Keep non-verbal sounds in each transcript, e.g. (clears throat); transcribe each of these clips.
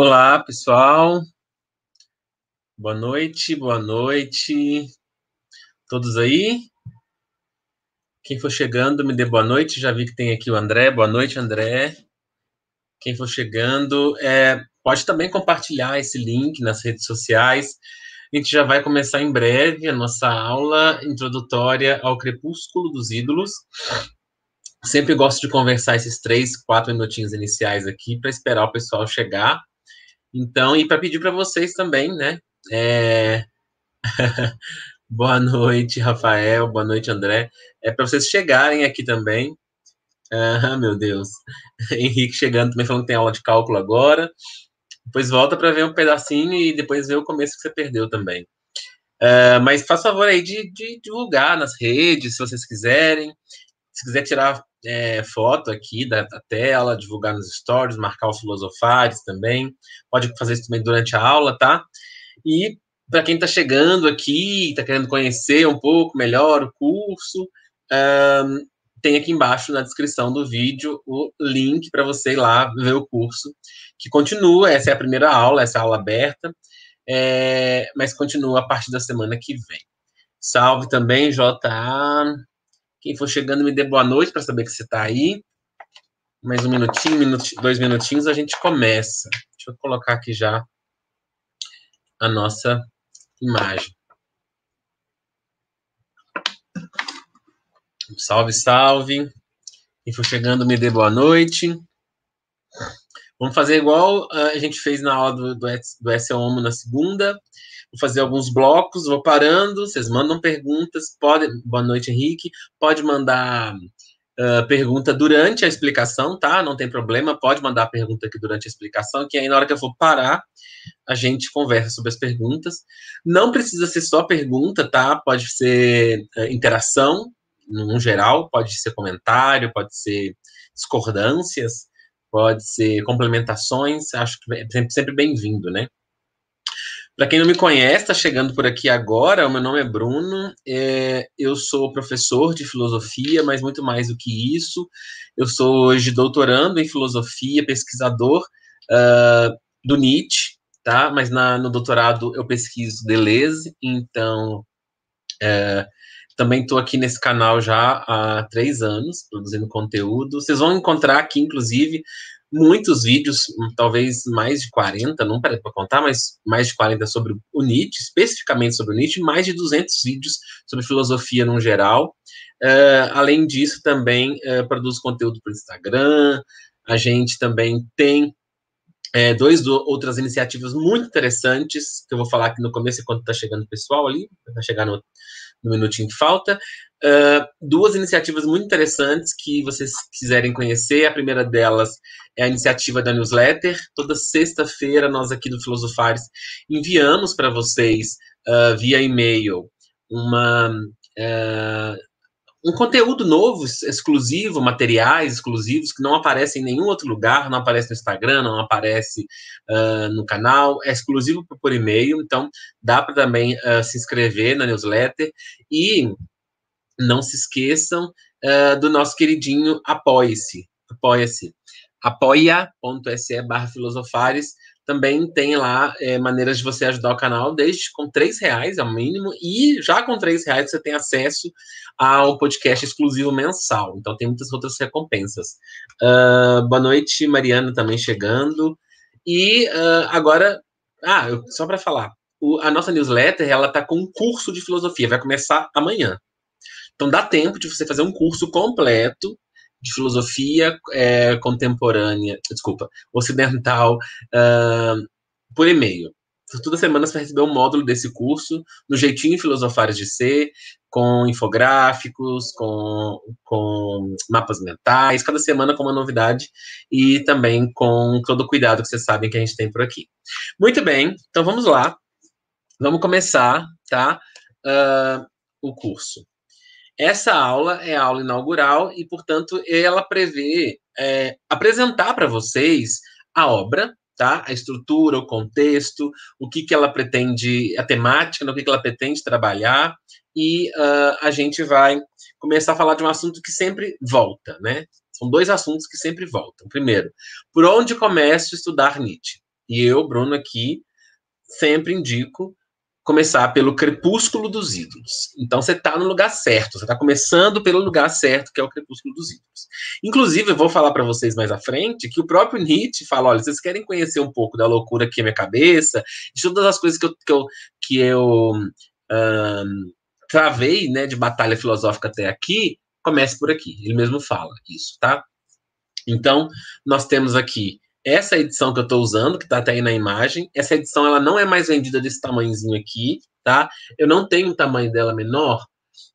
Olá, pessoal. Boa noite, boa noite. Todos aí? Quem for chegando, me dê boa noite. Já vi que tem aqui o André. Boa noite, André. Quem for chegando, é, pode também compartilhar esse link nas redes sociais. A gente já vai começar em breve a nossa aula introdutória ao Crepúsculo dos Ídolos. Sempre gosto de conversar esses três, quatro minutinhos iniciais aqui para esperar o pessoal chegar. Então, e para pedir para vocês também, né? É... (laughs) boa noite, Rafael. Boa noite, André. É para vocês chegarem aqui também. Ah, meu Deus. (laughs) Henrique chegando também falando que tem aula de cálculo agora. Depois volta para ver um pedacinho e depois ver o começo que você perdeu também. Uh, mas faz favor aí de, de, divulgar nas redes, se vocês quiserem. Se quiser tirar é, foto aqui da, da, tela, divulgar nos stories, marcar o Filosofares também. Pode fazer isso também durante a aula, tá? E para quem está chegando aqui, está querendo conhecer um pouco melhor o curso, um, tem aqui embaixo na descrição do vídeo o link para você ir lá ver o curso, que continua, essa é a primeira aula, essa é a aula aberta, é, mas continua a partir da semana que vem. Salve também, JA. Quem for chegando, me dê boa noite para saber que você está aí. Mais um minutinho, minutinho, dois minutinhos, a gente começa. Deixa eu colocar aqui já a nossa imagem. Salve, salve. Quem for chegando, me dê boa noite. Vamos fazer igual ah, a gente fez na aula do, do, do na segunda. Vou fazer alguns blocos, vou parando, vocês mandam perguntas. Pode, boa noite, Henrique. Pode mandar uh, pergunta durante a explicação, tá? Não tem problema, pode mandar a pergunta aqui durante a explicação, que aí na hora que eu for parar, a gente conversa sobre as perguntas. Não precisa ser só pergunta, tá? Pode ser uh, interação, no geral, pode ser comentário, pode ser discordâncias, pode ser complementações, acho que é sempre bem-vindo, né? Para quem não me conhece, está chegando por aqui agora, o meu nome é Bruno, é, eu sou professor de filosofia, mas muito mais do que isso, eu sou hoje doutorando em filosofia, pesquisador uh, do Nietzsche, tá? Mas na, no doutorado eu pesquiso Deleuze, então uh, também estou aqui nesse canal já há três anos, produzindo conteúdo. Vocês vão encontrar aqui, inclusive, muitos vídeos, talvez mais de 40, não para contar, mas mais de 40 sobre o Nietzsche, especificamente sobre o Nietzsche, mais de 200 vídeos sobre filosofia no geral. Uh, além disso, também uh, produzo conteúdo para o Instagram. A gente também tem é, dois do, outras iniciativas muito interessantes, que eu vou falar aqui no começo, enquanto está chegando o pessoal ali, vai chegar no, no minutinho que falta. Uh, duas iniciativas muito interessantes que vocês quiserem conhecer. A primeira delas é a iniciativa da newsletter. Toda sexta-feira, nós aqui do Filosofares enviamos para vocês, uh, via e-mail, uma. Uh, um conteúdo novo, exclusivo, materiais exclusivos que não aparecem em nenhum outro lugar, não aparece no Instagram, não aparece uh, no canal, é exclusivo por e-mail, então dá para também uh, se inscrever na newsletter e não se esqueçam uh, do nosso queridinho Apoie-se, apoia-se, apoia.se barra filosofares, também tem lá é, maneiras de você ajudar o canal, desde com três reais é o mínimo, e já com três reais você tem acesso ao podcast exclusivo mensal. Então tem muitas outras recompensas. Uh, boa noite, Mariana também chegando. E uh, agora, ah, eu, só para falar, o, a nossa newsletter ela tá com um curso de filosofia, vai começar amanhã. Então dá tempo de você fazer um curso completo de filosofia é, contemporânea, desculpa, ocidental, uh, por e-mail. Toda semana você vai receber um módulo desse curso, no jeitinho Filosofares de Ser, com infográficos, com, com mapas mentais, cada semana com uma novidade e também com todo o cuidado que vocês sabem que a gente tem por aqui. Muito bem, então vamos lá. Vamos começar, tá? Uh, o curso. Essa aula é a aula inaugural e, portanto, ela prevê é, apresentar para vocês a obra, tá? A estrutura, o contexto, o que, que ela pretende, a temática, no que, que ela pretende trabalhar, e uh, a gente vai começar a falar de um assunto que sempre volta, né? São dois assuntos que sempre voltam. Primeiro, por onde começo a estudar Nietzsche? E eu, Bruno, aqui, sempre indico começar pelo Crepúsculo dos Ídolos. Então você está no lugar certo, você está começando pelo lugar certo, que é o Crepúsculo dos Ídolos. Inclusive, eu vou falar para vocês mais à frente que o próprio Nietzsche fala: olha, vocês querem conhecer um pouco da loucura que é minha cabeça, de todas as coisas que eu, que eu, que eu um, travei né, de batalha filosófica até aqui, comece por aqui. Ele mesmo fala isso, tá? Então, nós temos aqui essa edição que eu estou usando, que está até aí na imagem, essa edição ela não é mais vendida desse tamanhozinho aqui, tá? Eu não tenho um tamanho dela menor,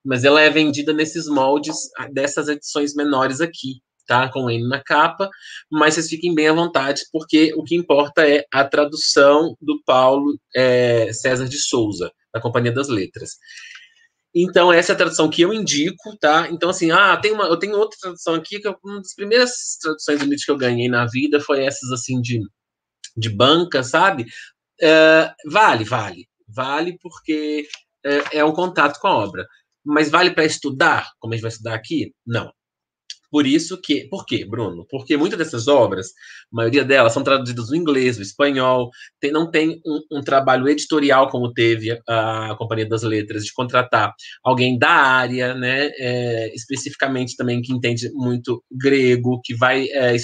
mas ela é vendida nesses moldes dessas edições menores aqui, tá? Com N na capa, mas vocês fiquem bem à vontade, porque o que importa é a tradução do Paulo é, César de Souza, da Companhia das Letras. Então, essa é a tradução que eu indico, tá? Então, assim, ah, tem uma, eu tenho outra tradução aqui, que eu, uma das primeiras traduções do Nietzsche que eu ganhei na vida foi essas, assim, de, de banca, sabe? Uh, vale, vale. Vale porque é, é um contato com a obra. Mas vale para estudar, como a gente vai estudar aqui? Não. Por isso que. Por quê, Bruno? Porque muitas dessas obras, a maioria delas, são traduzidas do inglês, do espanhol, tem, não tem um, um, trabalho editorial como teve a Companhia das Letras, de contratar alguém da área, né? É, especificamente também que entende muito grego, que vai é.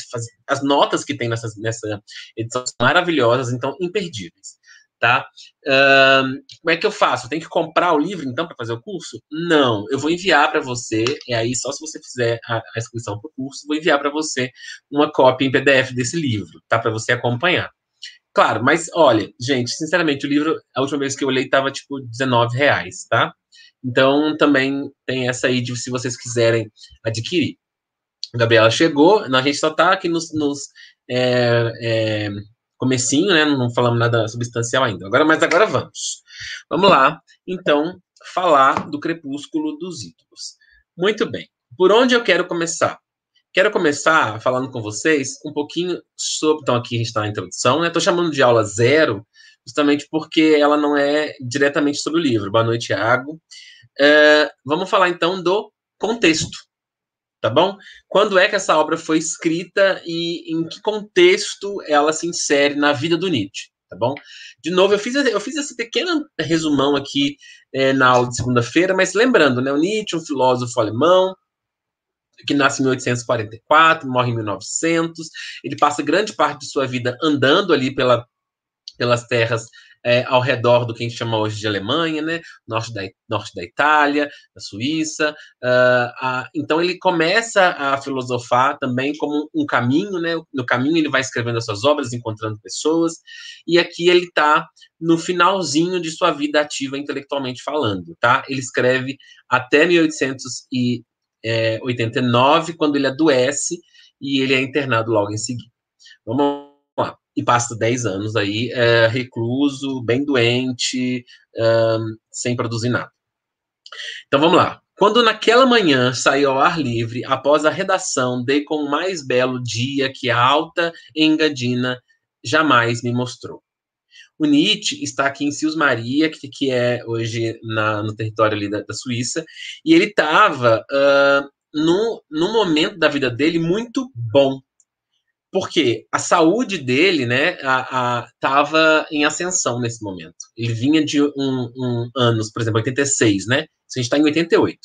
As notas que tem nessas, nessa edição são maravilhosas, então imperdíveis tá? Uh, como é que eu faço? Tem que comprar o livro, então, para fazer o curso? Não, eu vou enviar para você, e aí só se você fizer a, a inscrição para o curso, vou enviar para você uma cópia em PDF desse livro, tá? Para você acompanhar. Claro, mas olha, gente, sinceramente, o livro, a última vez que eu olhei, estava tipo 19 reais, tá? Então, também tem essa aí de se vocês quiserem adquirir. A Gabriela chegou, a gente só está aqui nos, nos é, é, comecinho, né? Não falamos nada substancial ainda. Agora, mas agora vamos. Vamos lá, então, falar do crepúsculo dos ídolos. Muito bem. Por onde eu quero começar? Quero começar falando com vocês um pouquinho sobre. Então, aqui a gente está na introdução, né? Estou chamando de aula zero, justamente porque ela não é diretamente sobre o livro. Boa noite, Thiago. É, vamos falar então do contexto tá bom? Quando é que essa obra foi escrita e em que contexto ela se insere na vida do Nietzsche, tá bom? De novo, eu fiz, eu fiz esse pequeno resumão aqui é, na aula de segunda-feira, mas lembrando, né, o Nietzsche, um filósofo alemão, que nasce em 1844, morre em 1900, ele passa grande parte de sua vida andando ali pela, pelas terras é, ao redor do que a gente chama hoje de Alemanha, né? norte, da, norte da Itália, da Suíça. Uh, então ele começa a filosofar também como um caminho, né? no caminho ele vai escrevendo as suas obras, encontrando pessoas, e aqui ele está no finalzinho de sua vida ativa intelectualmente falando. Tá? Ele escreve até 1889, quando ele adoece, e ele é internado logo em seguida. Vamos e passa 10 anos aí é, recluso, bem doente, sem produzir nada. Então vamos lá. Quando naquela manhã saiu ao ar livre, após a redação, dei com o mais belo dia que a alta engadina jamais me mostrou. O Nietzsche está aqui em Sils Maria, que, que é hoje na, no território ali da, da Suíça, e ele estava uh, no momento da vida dele muito bom porque a saúde dele, né, estava em ascensão nesse momento. Ele vinha de um, um anos, por exemplo, 86, né? A gente está em 88.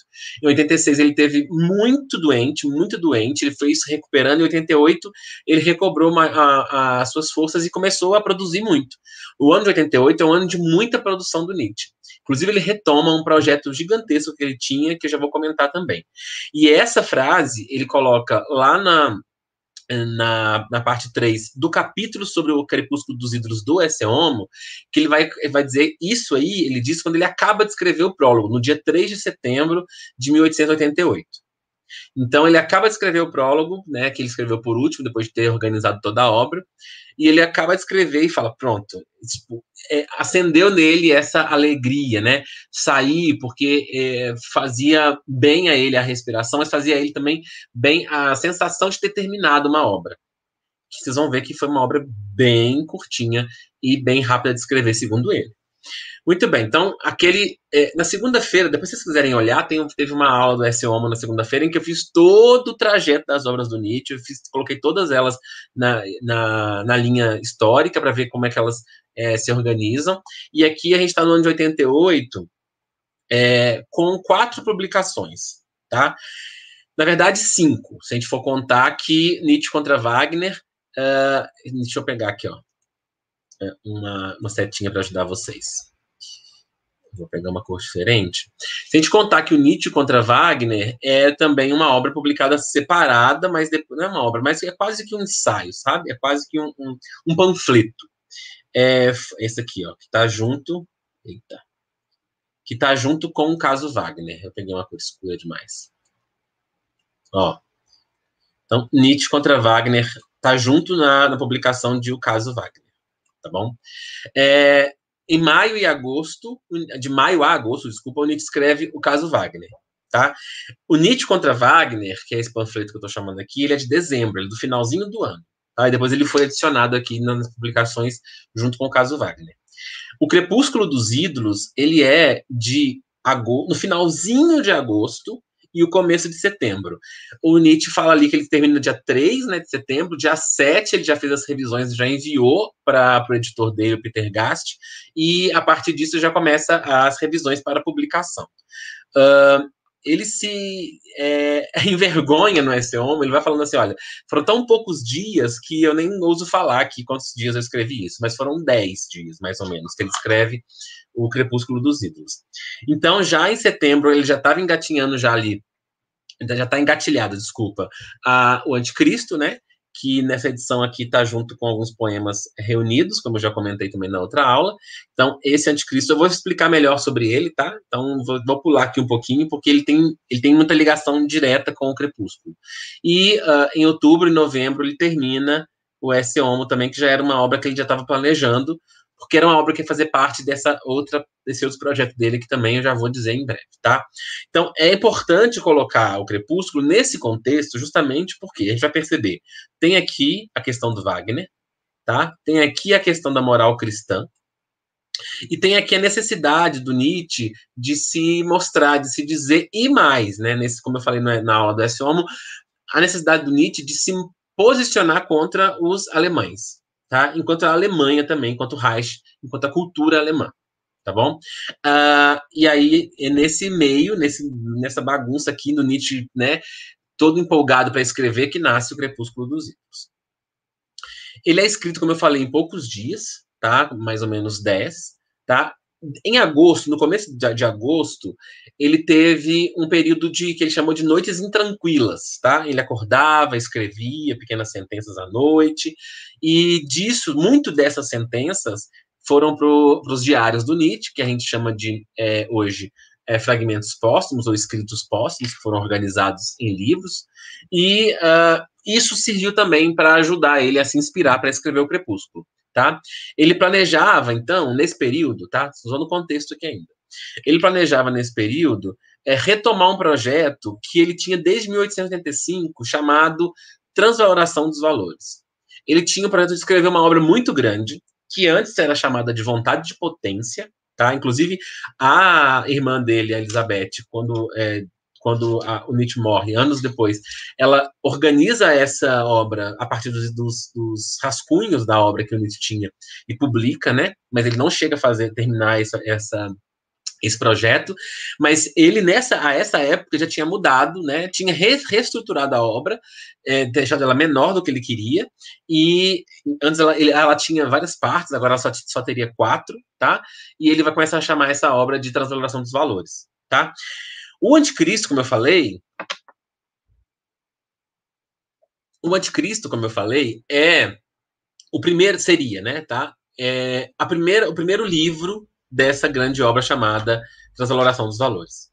Em 86 ele teve muito doente, muito doente. Ele foi se recuperando. Em 88 ele recobrou as suas forças e começou a produzir muito. O ano de 88 é um ano de muita produção do Nietzsche. Inclusive ele retoma um projeto gigantesco que ele tinha, que eu já vou comentar também. E essa frase ele coloca lá na na, na parte 3 do capítulo sobre o crepúsculo dos ídolos do Esse Homo, que ele vai, ele vai dizer isso aí, ele diz quando ele acaba de escrever o prólogo, no dia 3 de setembro de 1888. Então ele acaba de escrever o prólogo, né, que ele escreveu por último, depois de ter organizado toda a obra, e ele acaba de escrever e fala, pronto, tipo, é, acendeu nele essa alegria, né, sair, porque é, fazia bem a ele a respiração, mas fazia a ele também bem a sensação de ter terminado uma obra. Que vocês vão ver que foi uma obra bem curtinha e bem rápida de escrever, segundo ele. Muito bem, então, aquele. É, na segunda-feira, depois se vocês quiserem olhar, tem, teve uma aula do SOMO na segunda-feira em que eu fiz todo o trajeto das obras do Nietzsche, eu fiz, coloquei todas elas na, na, na linha histórica para ver como é que elas é, se organizam. E aqui a gente está no ano de 88, é, com quatro publicações, tá? Na verdade, cinco, se a gente for contar que Nietzsche contra Wagner. Uh, deixa eu pegar aqui, ó. É, uma, uma setinha para ajudar vocês. Vou pegar uma cor diferente. Se a gente contar que o Nietzsche contra Wagner é também uma obra publicada separada, mas depois, não é uma obra, mas é quase que um ensaio, sabe? É quase que um, um, um panfleto. É esse aqui, ó, que está junto. Eita. Que está junto com o caso Wagner. Eu peguei uma cor escura demais. Ó. Então, Nietzsche contra Wagner está junto na, na publicação de O Caso Wagner tá bom? É, em maio e agosto, de maio a agosto, desculpa, o Nietzsche escreve o caso Wagner, tá? O Nietzsche contra Wagner, que é esse panfleto que eu estou chamando aqui, ele é de dezembro, ele é do finalzinho do ano. Tá? E depois ele foi adicionado aqui nas publicações junto com o caso Wagner. O Crepúsculo dos Ídolos, ele é de agosto, no finalzinho de agosto, e o começo de setembro. O Nietzsche fala ali que ele termina dia 3 né, de setembro, dia 7 ele já fez as revisões, já enviou para o editor dele, o Peter Gast, e a partir disso já começa as revisões para publicação. Uh, ele se é, (laughs) envergonha no SEOM, ele vai falando assim, olha, foram tão poucos dias que eu nem ouso falar aqui quantos dias eu escrevi isso, mas foram 10 dias, mais ou menos, que ele escreve o Crepúsculo dos Ídolos. Então, já em setembro, ele já estava engatinhando já ali, já está engatilhado, desculpa, a, o Anticristo, né? Que nessa edição aqui está junto com alguns poemas reunidos, como eu já comentei também na outra aula. Então, esse Anticristo, eu vou explicar melhor sobre ele, tá? Então, vou, vou pular aqui um pouquinho, porque ele tem, ele tem muita ligação direta com o Crepúsculo. E uh, em outubro e novembro ele termina o S. Homo também, que já era uma obra que ele já estava planejando, porque era uma obra que ia fazer parte dessa outra, desse outro projeto dele, que também eu já vou dizer em breve, tá? Então, é importante colocar o Crepúsculo nesse contexto, justamente porque a gente vai perceber, tem aqui a questão do Wagner, tá? Tem aqui a questão da moral cristã, e tem aqui a necessidade do Nietzsche de se mostrar, de se dizer, e mais, né? Nesse, como eu falei na aula do S. Homo, a necessidade do Nietzsche de se posicionar contra os alemães, tá? Enquanto a Alemanha também, enquanto o Reich, enquanto a cultura alemã, tá bom? Uh, e aí, é nesse meio, nesse, nessa bagunça aqui no Nietzsche, né, todo empolgado para escrever, que nasce o Crepúsculo dos Ídolos. Ele é escrito, como eu falei, em poucos dias, tá? Mais ou menos 10, tá? Em agosto, no começo de, de, agosto, ele teve um período de que ele chamou de noites intranquilas, tá? Ele acordava, escrevia pequenas sentenças à noite, e disso, muito dessas sentenças foram para os diários do Nietzsche, que a gente chama de é, hoje é, fragmentos póstumos ou escritos póstumos, que foram organizados em livros, e uh, isso serviu também para ajudar ele a se inspirar para escrever o Crepúsculo tá? Ele planejava, então, nesse período, tá? Usando o contexto aqui ainda. Ele planejava, nesse período, é, retomar um projeto que ele tinha desde 1885, chamado Transvaloração dos Valores. Ele tinha o projeto de escrever uma obra muito grande, que antes era chamada de Vontade de Potência, tá? Inclusive, a irmã dele, a Elizabeth, quando é, quando a, o Nietzsche morre, anos depois, ela organiza essa obra a partir dos, dos, dos, rascunhos da obra que o Nietzsche tinha e publica, né? Mas ele não chega a fazer terminar essa, essa esse projeto, mas ele nessa a essa época já tinha mudado, né? Tinha re, reestruturado a obra, é, deixado ela menor do que ele queria e antes ela, ele, ela tinha várias partes, agora ela só, só teria quatro, tá? E ele vai começar a chamar essa obra de Transvaloração dos Valores, tá? O anticristo, como eu falei, o anticristo, como eu falei, é o primeiro seria, né, tá? É a primeira, o primeiro livro dessa grande obra chamada Transvaloração dos Valores.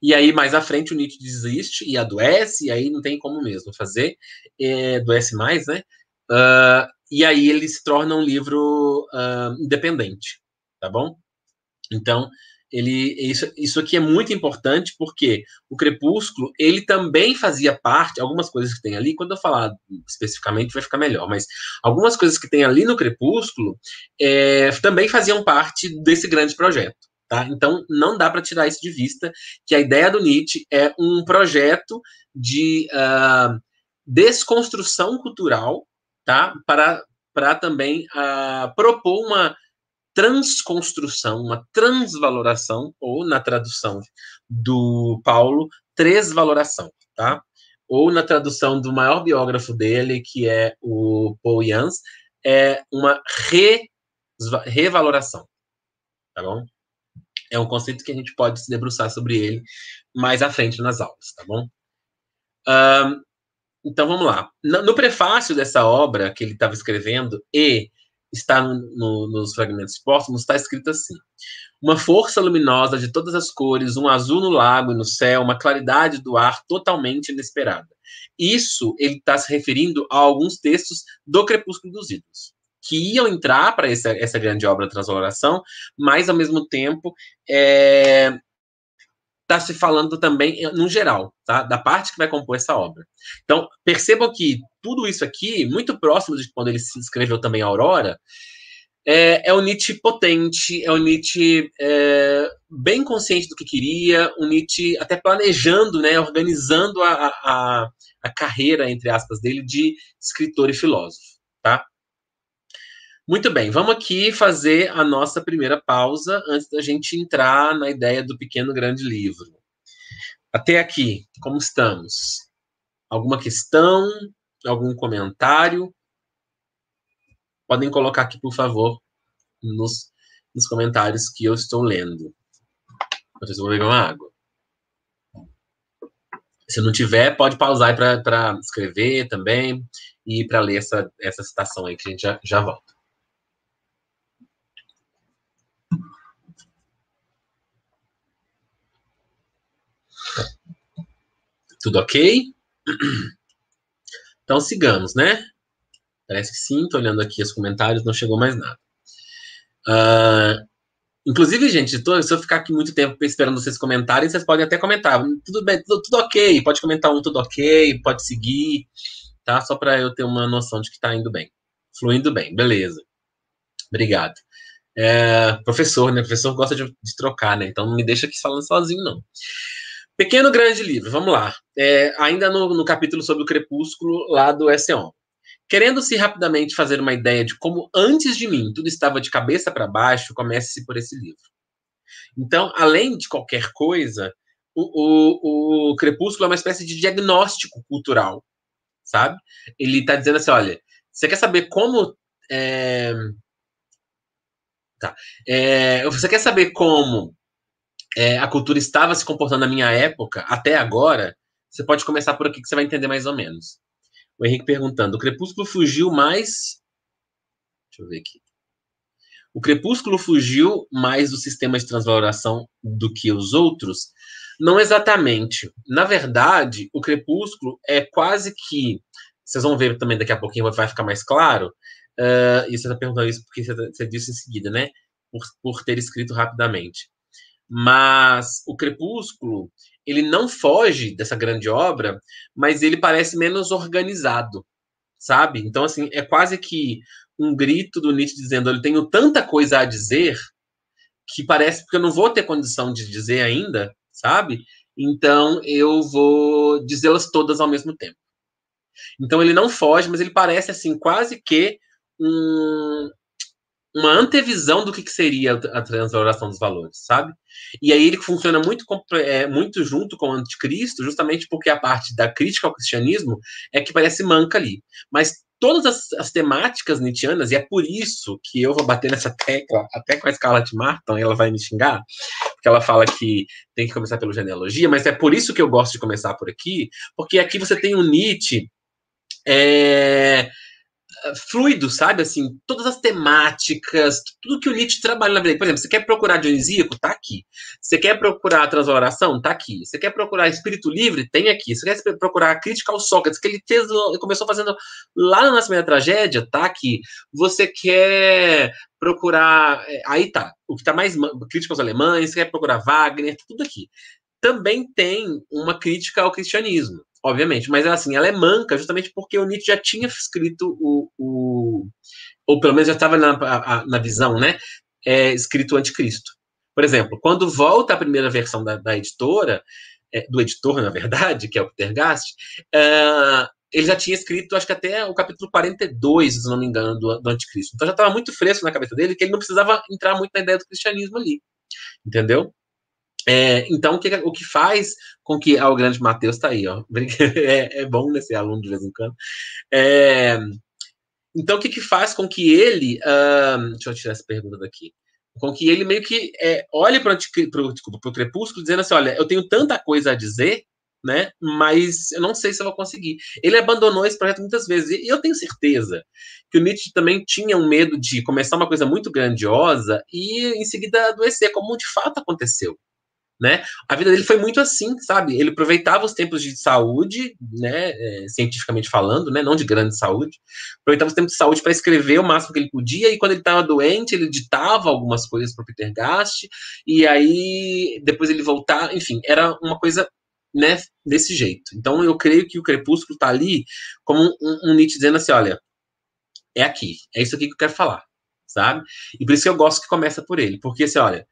E aí, mais à frente, o Nietzsche desiste e adoece, e aí não tem como mesmo fazer, é, adoece mais, né? Uh, e aí ele se torna um livro uh, independente, tá bom? Então, ele isso, isso aqui é muito importante porque o Crepúsculo ele também fazia parte algumas coisas que tem ali quando eu falar especificamente vai ficar melhor mas algumas coisas que tem ali no Crepúsculo é, também faziam parte desse grande projeto tá? Então não dá para tirar isso de vista que a ideia do Nietzsche é um projeto de uh, desconstrução cultural tá? Para para também uh, propor uma transconstrução, uma transvaloração, ou na tradução do Paulo, tresvaloração, tá? Ou na tradução do maior biógrafo dele, que é o Paul Jans, é uma re, revaloração, tá bom? É um conceito que a gente pode se debruçar sobre ele mais à frente nas aulas, tá bom? Um, então vamos lá. No prefácio dessa obra que ele estava escrevendo, e está no, no, nos fragmentos póstumos, está escrito assim: uma força luminosa de todas as cores, um azul no lago e no céu, uma claridade do ar totalmente inesperada. Isso ele está se referindo a alguns textos do Crepúsculo dos Ídolos, que iam entrar para essa, essa grande obra da Transvaloração, mas ao mesmo tempo é, está se falando também no geral, tá? Da parte que vai compor essa obra. Então, percebam que tudo isso aqui, muito próximo de quando ele se escreveu também Aurora, é, é o Nietzsche potente, é o Nietzsche é, bem consciente do que queria, o Nietzsche até planejando, né, organizando a, a, a carreira, entre aspas, dele de escritor e filósofo, tá? Muito bem, vamos aqui fazer a nossa primeira pausa antes da gente entrar na ideia do pequeno grande livro. Até aqui, como estamos? Alguma questão? Algum comentário? Podem colocar aqui, por favor, nos, nos comentários que eu estou lendo. Vocês vão beber uma água. Se não tiver, pode pausar para escrever também e para ler essa, essa citação aí que a gente já, já volta. Tudo ok? (clears throat) Então sigamos, né? Parece que sim, tô olhando aqui os comentários, não chegou mais nada. Uh, inclusive, gente, tô, se eu ficar aqui muito tempo esperando vocês comentarem, vocês podem até comentar. Tudo bem, tudo, tudo ok, pode comentar um tudo ok, pode seguir, tá? Só para eu ter uma noção de que tá indo bem. Fluindo bem, beleza. Obrigado. É, professor, né? Professor gosta de, de trocar, né? Então não me deixa aqui falando sozinho, não. Pequeno Grande Livro, vamos lá. É, ainda no, no, capítulo sobre o crepúsculo, lá do S.O. Querendo-se rapidamente fazer uma ideia de como antes de mim tudo estava de cabeça para baixo, comece por esse livro. Então, além de qualquer coisa, o, o, o Crepúsculo é uma espécie de diagnóstico cultural, sabe? Ele está dizendo assim: olha, você quer saber como. É... Tá. É, você quer saber como é, a cultura estava se comportando na minha época, até agora, você pode começar por aqui que você vai entender mais ou menos. O Henrique perguntando: o crepúsculo fugiu mais. Deixa eu ver aqui. O crepúsculo fugiu mais do sistema de transvaloração do que os outros? Não exatamente. Na verdade, o crepúsculo é quase que. Vocês vão ver também daqui a pouquinho, vai ficar mais claro. Uh, e você está perguntando isso porque você, você disse em seguida, né? Por, por ter escrito rapidamente. Mas o Crepúsculo, ele não foge dessa grande obra, mas ele parece menos organizado, sabe? Então, assim, é quase que um grito do Nietzsche dizendo: Eu tenho tanta coisa a dizer que parece que eu não vou ter condição de dizer ainda, sabe? Então eu vou dizê-las todas ao mesmo tempo. Então ele não foge, mas ele parece assim quase que um, uma antevisão do que, que seria a transvaloração dos valores, sabe? E aí ele funciona muito, é, muito junto com o anticristo, justamente porque a parte da crítica ao cristianismo é que parece manca ali. Mas todas as, as temáticas nietzschianas, e é por isso que eu vou bater nessa tecla, até com a Scarlett Martin, ela vai me xingar, porque ela fala que tem que começar pela genealogia, mas é por isso que eu gosto de começar por aqui, porque aqui você tem o Nietzsche é, fluido, sabe? Assim, todas as temáticas, tudo que o Nietzsche trabalha na vida. Por exemplo, você quer procurar Dionisíaco? Tá aqui. Você quer procurar a transvaloração? Tá aqui. Você quer procurar espírito livre? Tem aqui. Você quer procurar crítica ao Sócrates, que ele fez, começou fazendo lá na Nascimento da Tragédia? Tá aqui. Você quer procurar. É, aí tá. O que tá mais. Crítica aos alemães, você quer procurar Wagner, tudo aqui. Também tem uma crítica ao cristianismo obviamente, mas assim, ela é manca justamente porque o Nietzsche já tinha escrito o, o ou pelo menos já estava na, na visão, né, é, escrito o Anticristo. Por exemplo, quando volta a primeira versão da, da editora, é, do editor, na verdade, que é o Peter Gast, uh, ele já tinha escrito, acho que até o capítulo 42, se não me engano, do, do Anticristo. Então já estava muito fresco na cabeça dele que ele não precisava entrar muito na ideia do cristianismo ali. Entendeu? É, então, o que, o que faz com que. Ah, o grande Matheus está aí, ó. (laughs) É, é, bom né, ser aluno de vez em quando. É, então, o que, que faz com que ele. Uh, deixa eu tirar essa pergunta daqui. Com que ele meio que é, olhe para o crepúsculo dizendo assim: olha, eu tenho tanta coisa a dizer, né? Mas eu não sei se eu vou conseguir. Ele abandonou esse projeto muitas vezes. E eu tenho certeza que o Nietzsche também tinha um medo de começar uma coisa muito grandiosa e em seguida adoecer, como de fato aconteceu né? A vida dele foi muito assim, sabe? Ele aproveitava os tempos de saúde, né, é, cientificamente falando, né, não de grande saúde, aproveitava os tempos de saúde para escrever o máximo que ele podia, e quando ele estava doente, ele ditava algumas coisas para Peter Gast, e aí depois ele voltar, enfim, era uma coisa né, desse jeito. Então eu creio que o Crepúsculo está ali como um, um Nietzsche dizendo assim, olha, é aqui, é isso aqui que eu quero falar, sabe? E por isso que eu gosto que começa por ele, porque assim, olha,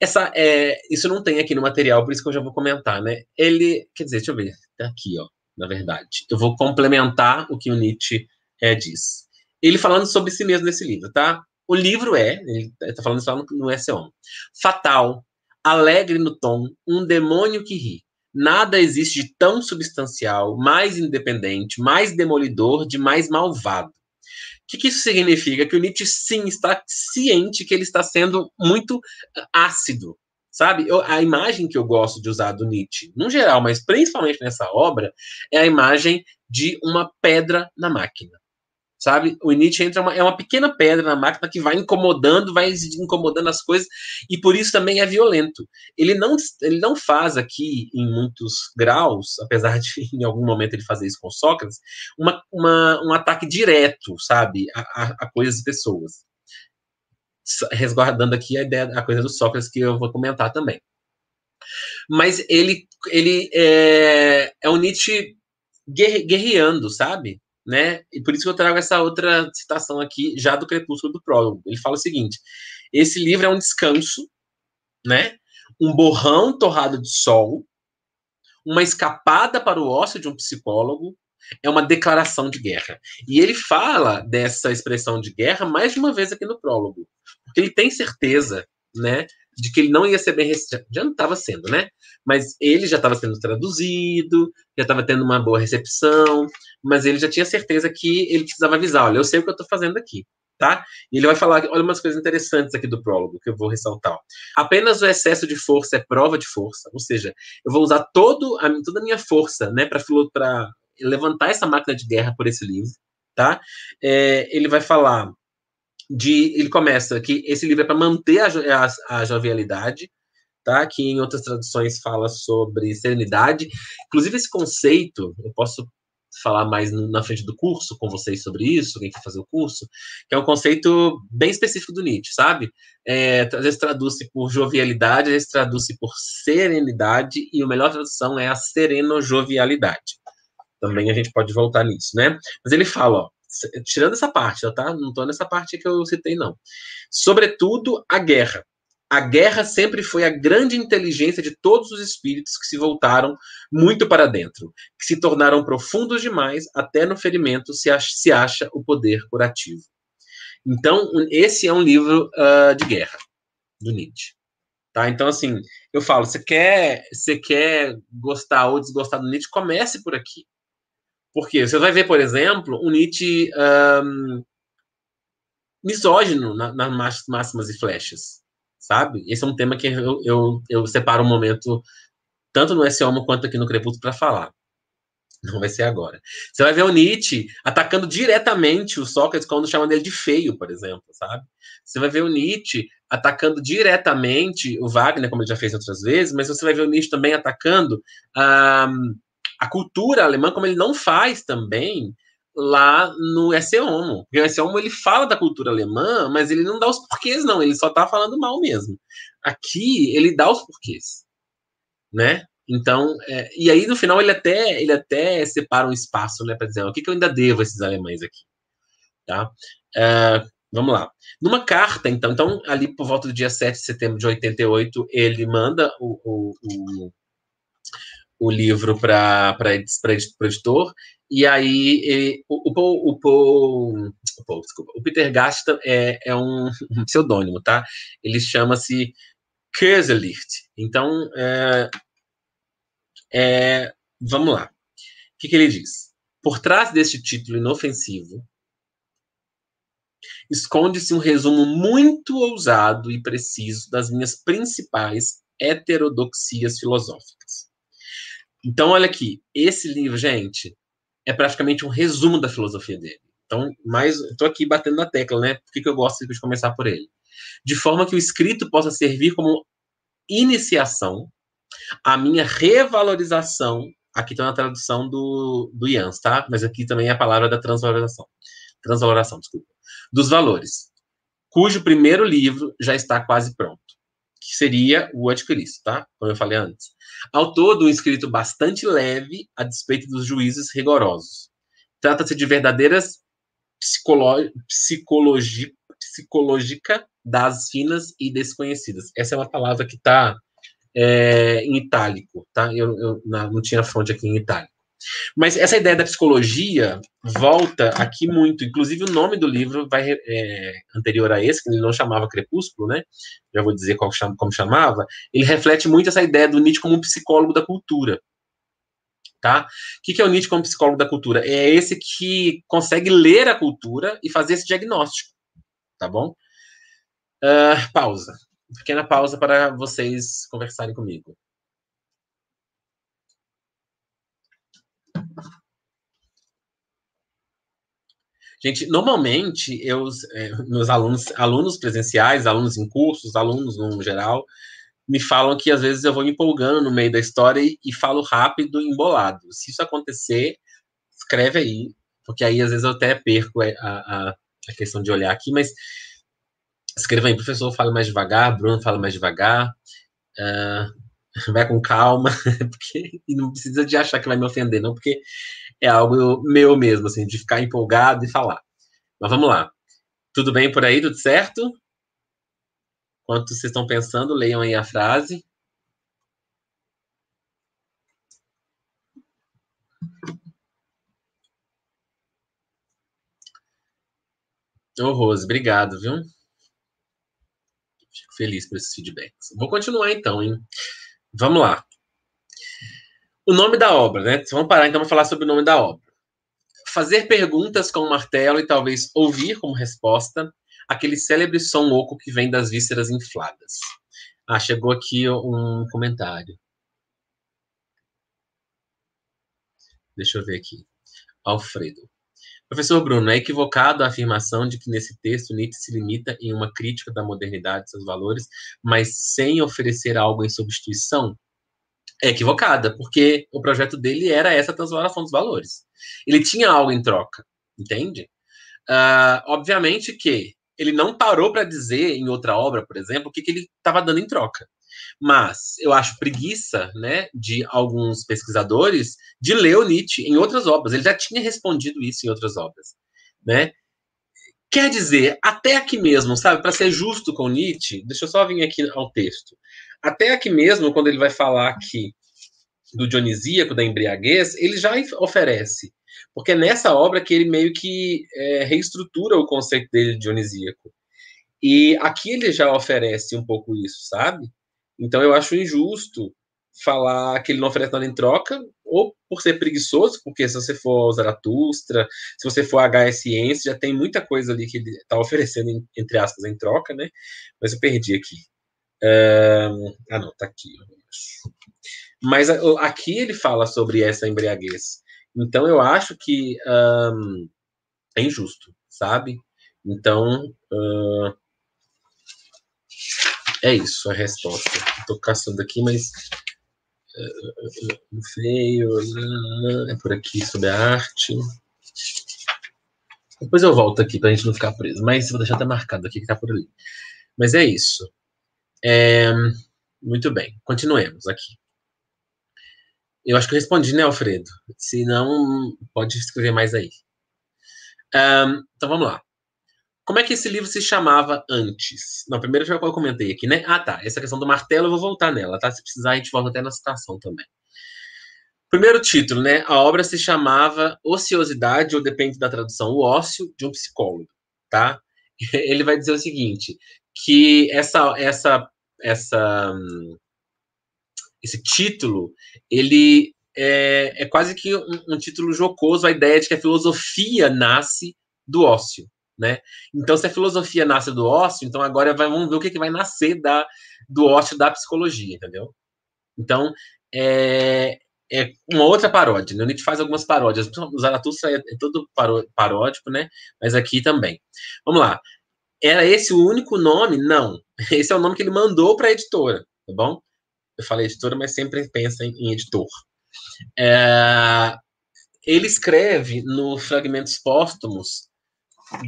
essa, é, isso não tem aqui no material, por isso que eu já vou comentar, né? Ele, quer dizer, deixa eu ver, tá aqui, ó, na verdade. Eu vou complementar o que o Nietzsche é, diz. Ele falando sobre si mesmo nesse livro, tá? O livro é, ele tá falando isso lá no S.O. Fatal, alegre no tom, um demônio que ri. Nada existe de tão substancial, mais independente, mais demolidor, de mais malvado que, que isso significa? Que o Nietzsche, sim, está ciente que ele está sendo muito ácido, sabe? Eu, a imagem que eu gosto de usar do Nietzsche, no geral, mas principalmente nessa obra, é a imagem de uma pedra na máquina sabe? O Nietzsche entra uma, é uma pequena pedra na máquina que vai incomodando, vai incomodando as coisas e por isso também é violento. Ele não, ele não faz aqui em muitos graus, apesar de (laughs) em algum momento ele fazer isso com Sócrates, uma, uma um ataque direto, sabe, a, a, a coisas e pessoas. Resguardando aqui a ideia, a coisa do Sócrates que eu vou comentar também. Mas ele, ele é, é um Nietzsche guerreando, sabe? Né? E por isso que eu trago essa outra citação aqui, já do Crepúsculo do Prólogo. Ele fala o seguinte: esse livro é um descanso, né? Um borrão torrado de sol, uma escapada para o ócio de um psicólogo, é uma declaração de guerra. E ele fala dessa expressão de guerra mais de uma vez aqui no prólogo, porque ele tem certeza, né, de que ele não ia ser bem recebido. Já não estava sendo, né? Mas ele já estava sendo traduzido, já estava tendo uma boa recepção, mas ele já tinha certeza que ele precisava avisar: olha, eu sei o que eu estou fazendo aqui. Tá? E ele vai falar, olha umas coisas interessantes aqui do prólogo que eu vou ressaltar. Apenas o excesso de força é prova de força, ou seja, eu vou usar todo a, toda a minha força, né, para levantar essa máquina de guerra por esse livro, tá? É, ele vai falar de. Ele começa que esse livro é para manter a, a, a, jovialidade, tá? Que em outras traduções fala sobre serenidade. Inclusive, esse conceito, eu posso falar mais na frente do curso com vocês sobre isso, quem quer fazer o curso, que é um conceito bem específico do Nietzsche, sabe? É, às vezes traduz-se por jovialidade, às vezes traduz-se por serenidade, e a melhor tradução é a sereno-jovialidade. Também a gente pode voltar nisso, né? Mas ele fala, ó, tirando essa parte, tá? Não estou nessa parte que eu citei, não. Sobretudo, a guerra. A guerra sempre foi a grande inteligência de todos os espíritos que se voltaram muito para dentro, que se tornaram profundos demais, até no ferimento se acha, se acha o poder curativo. Então, esse é um livro uh, de guerra, do Nietzsche. Tá? Então, assim, eu falo, você quer, você quer gostar ou desgostar do Nietzsche, comece por aqui. Porque você vai ver, por exemplo, um Nietzsche um, misógino na, nas máximas e flechas, sabe? Esse é um tema que eu, eu, eu separo um momento, tanto no S. Homo quanto aqui no Crepúsculo, para falar. Não vai ser agora. Você vai ver o Nietzsche atacando diretamente o Sócrates quando chama ele de feio, por exemplo, sabe? Você vai ver o Nietzsche atacando diretamente o Wagner, como ele já fez outras vezes, mas você vai ver o Nietzsche também atacando a, a cultura alemã, como ele não faz também lá no Esse Homo. Porque o Esse Homo ele fala da cultura alemã, mas ele não dá os porquês, não. Ele só tá falando mal mesmo. Aqui, ele dá os porquês, né? Então, é, e aí no final ele até ele até separa um espaço, né, para dizer o que, que eu ainda devo a esses alemães aqui, tá? É, vamos lá. Numa carta, então, então, ali por volta do dia 7 de setembro de 88, ele manda o, o, o, o livro para o editor, e aí ele, o, o, o, Paul, o, Paul, desculpa, o Peter Gasta é, é um, um pseudônimo, tá? Ele chama-se Köselicht. Então, é, é, vamos lá. O que, que ele diz? Por trás deste título inofensivo, esconde-se um resumo muito ousado e preciso das minhas principais heterodoxias filosóficas. Então, olha aqui, esse livro, gente, é praticamente um resumo da filosofia dele. Então, mais, estou aqui batendo na tecla, né? Por que, que eu gosto de começar por ele? De forma que o escrito possa servir como iniciação a minha revalorização, aqui está na tradução do, do Jans, tá? Mas aqui também é a palavra da transvalorização. Transvaloração, desculpa. Dos valores, cujo primeiro livro já está quase pronto, que seria o Anticristo, tá? Como eu falei antes. Ao todo, um escrito bastante leve a despeito dos juízes rigorosos. Trata-se de verdadeiras psicologia, psicológica das finas e desconhecidas. Essa é uma palavra que está é, em itálico, tá? Eu, eu não tinha fonte aqui em itálico. Mas essa ideia da psicologia volta aqui muito. Inclusive, o nome do livro vai é, anterior a esse, que ele não chamava Crepúsculo, né? Já vou dizer qual, como chamava. Ele reflete muito essa ideia do Nietzsche como um psicólogo da cultura. Tá? O que é o Nietzsche como psicólogo da cultura? É esse que consegue ler a cultura e fazer esse diagnóstico. Tá bom? Uh, pausa pequena pausa para vocês conversarem comigo. Gente, normalmente eu, é, meus alunos, alunos presenciais, alunos em cursos, alunos no geral, me falam que às vezes eu vou empolgando no meio da história e, e falo rápido, embolado. Se isso acontecer, escreve aí, porque aí às vezes eu até perco a, a, a questão de olhar aqui, mas Escreva aí, professor, fala mais devagar, Bruno fala mais devagar, uh, (laughs) vai com calma, (laughs) porque não precisa de achar que vai me ofender, não, porque é algo meu mesmo, assim, de ficar empolgado e falar. Mas vamos lá. Tudo bem por aí? Tudo certo? Enquanto vocês estão pensando, leiam aí a frase. Ô, Rose, obrigado, viu? Fico feliz por esses feedbacks. Vou continuar então, hein? Vamos lá. O nome da obra, né? Vamos parar então para falar sobre o nome da obra. Fazer perguntas com o martelo e talvez ouvir como resposta aquele célebre som oco que vem das vísceras infladas. Ah, chegou aqui um comentário. Deixa eu ver aqui. Alfredo. Professor Bruno, é equivocado a afirmação de que nesse texto Nietzsche se limita em uma crítica da modernidade e seus valores, mas sem oferecer algo em substituição? É equivocada, porque o projeto dele era essa transformação dos valores. Ele tinha algo em troca, entende? Uh, obviamente que ele não parou para dizer em outra obra, por exemplo, o que, que ele estava dando em troca. Mas eu acho preguiça, né, de alguns pesquisadores de ler o Nietzsche em outras obras. Ele já tinha respondido isso em outras obras, né? Quer dizer, até aqui mesmo, sabe, para ser justo com Nietzsche, deixa eu só vir aqui ao texto. Até aqui mesmo, quando ele vai falar aqui do Dionisíaco, da embriaguez, ele já oferece. Porque é nessa obra que ele meio que é, reestrutura o conceito dele de Dionisíaco. E aqui ele já oferece um pouco isso, sabe? Então eu acho injusto falar que ele não oferece nada em troca, ou por ser preguiçoso, porque se você for Zaratustra, se você for HS Ciência, já tem muita coisa ali que ele está oferecendo, entre aspas, em troca, né? Mas eu perdi aqui. Ah, não, tá aqui. Mas aqui ele fala sobre essa embriaguez. Então eu acho que é injusto, sabe? Então uh, é isso a resposta. Estou caçando aqui, mas uh, feio, uh, é por aqui sobre a arte. Depois eu volto aqui para a gente não ficar preso, mas vou deixar até marcado aqui que está por ali. Mas é isso. É, muito bem, continuemos aqui. Eu acho que eu respondi, né, Alfredo? Se não, pode escrever mais aí. Um, então vamos lá. Como é que esse livro se chamava antes? Não, primeiro já comentei aqui, né? Ah, tá. Essa questão do martelo eu vou voltar nela, tá? Se precisar, a gente volta até na citação também. Primeiro título, né? A obra se chamava Ociosidade, ou depende da tradução, o ócio de um psicólogo, tá? (laughs) Ele vai dizer o seguinte, que essa, essa, essa, esse título, ele é, é quase que um, um, título jocoso, a ideia de que a filosofia nasce do ócio, né? Então, se a filosofia nasce do ócio, então agora vai, vamos ver o que, que vai nascer da, do ócio da psicologia, entendeu? Então, é, é uma outra paródia, né? O Nietzsche faz algumas paródias, o Zaratustra é, é todo paródico, né? Mas aqui também. Vamos lá. Era esse o único nome? Não. (laughs) Esse é o nome que ele mandou para a editora, tá bom? Eu falei editora, mas sempre pensa em, em editor. É, ele escreve no Fragmentos Póstumos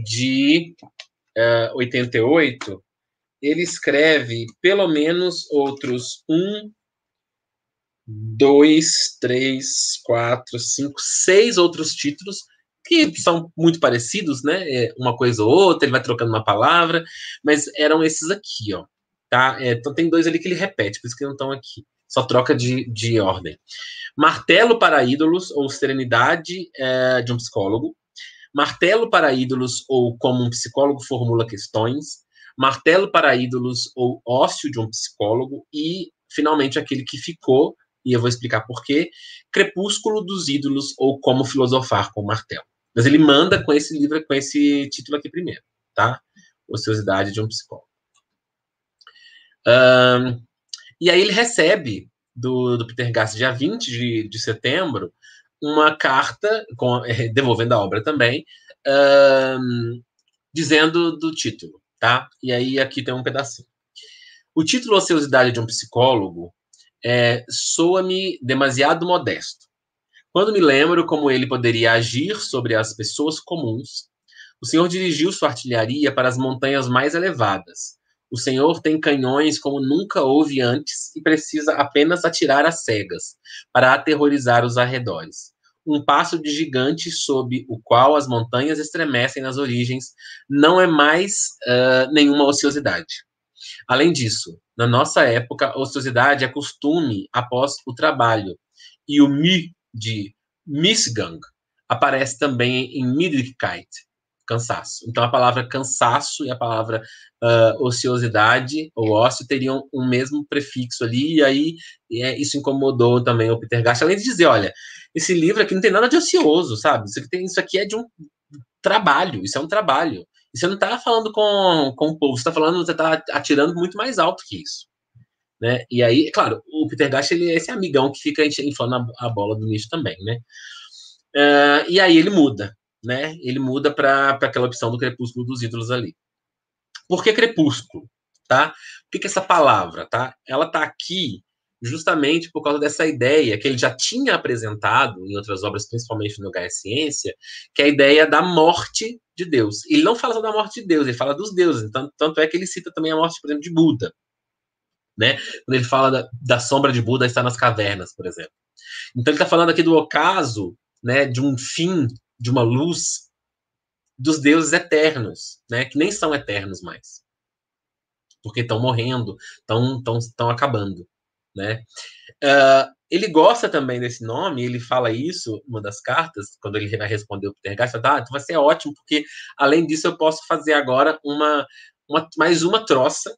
de é, 88, ele escreve pelo menos outros um, dois, três, quatro, cinco, seis outros títulos que são muito parecidos, né? É, uma coisa ou outra, ele vai trocando uma palavra, mas eram esses aqui, ó. Tá? É, então tem dois ali que ele repete, por isso que não estão aqui. Só troca de, de ordem. Martelo para ídolos, ou serenidade é, de um psicólogo. Martelo para ídolos, ou como um psicólogo formula questões. Martelo para ídolos, ou ócio de um psicólogo. E, finalmente, aquele que ficou, e eu vou explicar por quê, Crepúsculo dos ídolos, ou como filosofar com martelo. Mas ele manda com esse livro, com esse título aqui primeiro, tá? Ociosidade de um psicólogo. Um, e aí ele recebe do, do Peter Gass, dia 20 de, de setembro, uma carta, com, devolvendo a obra também, um, dizendo do título, tá? E aí aqui tem um pedacinho. O título Ociosidade de um Psicólogo é, soa-me demasiado modesto. Quando me lembro como ele poderia agir sobre as pessoas comuns, o Senhor dirigiu sua artilharia para as montanhas mais elevadas, o Senhor tem canhões como nunca houve antes e precisa apenas atirar às cegas para aterrorizar os arredores. Um passo de gigante sob o qual as montanhas estremecem nas origens não é mais uh, nenhuma ociosidade. Além disso, na nossa época, ociosidade é costume após o trabalho, e o mi de Misgang aparece também em Midrigkeit, cansaço. Então a palavra cansaço e a palavra uh, ociosidade ou ócio teriam o um mesmo prefixo ali, e aí é, isso incomodou também o Peter Gast, além de dizer, olha, esse livro aqui não tem nada de ocioso, sabe? Isso aqui, tem, isso aqui é de um trabalho, isso é um trabalho. E você não está falando com, com o povo, você está falando, você está atirando muito mais alto que isso. Né? E aí, claro, o Peter Gast ele é esse amigão que fica inflando a, bola do nicho também, né? Uh, e aí ele muda, né? Ele muda para aquela opção do crepúsculo dos ídolos ali. Por que crepúsculo? Tá? Por que, que essa palavra? Tá? Ela está aqui justamente por causa dessa ideia que ele já tinha apresentado em outras obras, principalmente no Gaia Ciência, que é a ideia da morte de Deus. Ele não fala só da morte de Deus, ele fala dos deuses. Tanto, tanto é que ele cita também a morte, por exemplo, de Buda. Né? Quando ele fala da, da sombra de Buda estar nas cavernas, por exemplo. Então ele está falando aqui do ocaso né, de um fim de uma luz dos deuses eternos, né, que nem são eternos mais, porque estão morrendo, estão tão, tão acabando, né? Uh, ele gosta também desse nome, ele fala isso uma das cartas, quando ele vai responder o Peter Gass, ah, então vai ser ótimo, porque além disso eu posso fazer agora uma, uma mais uma troça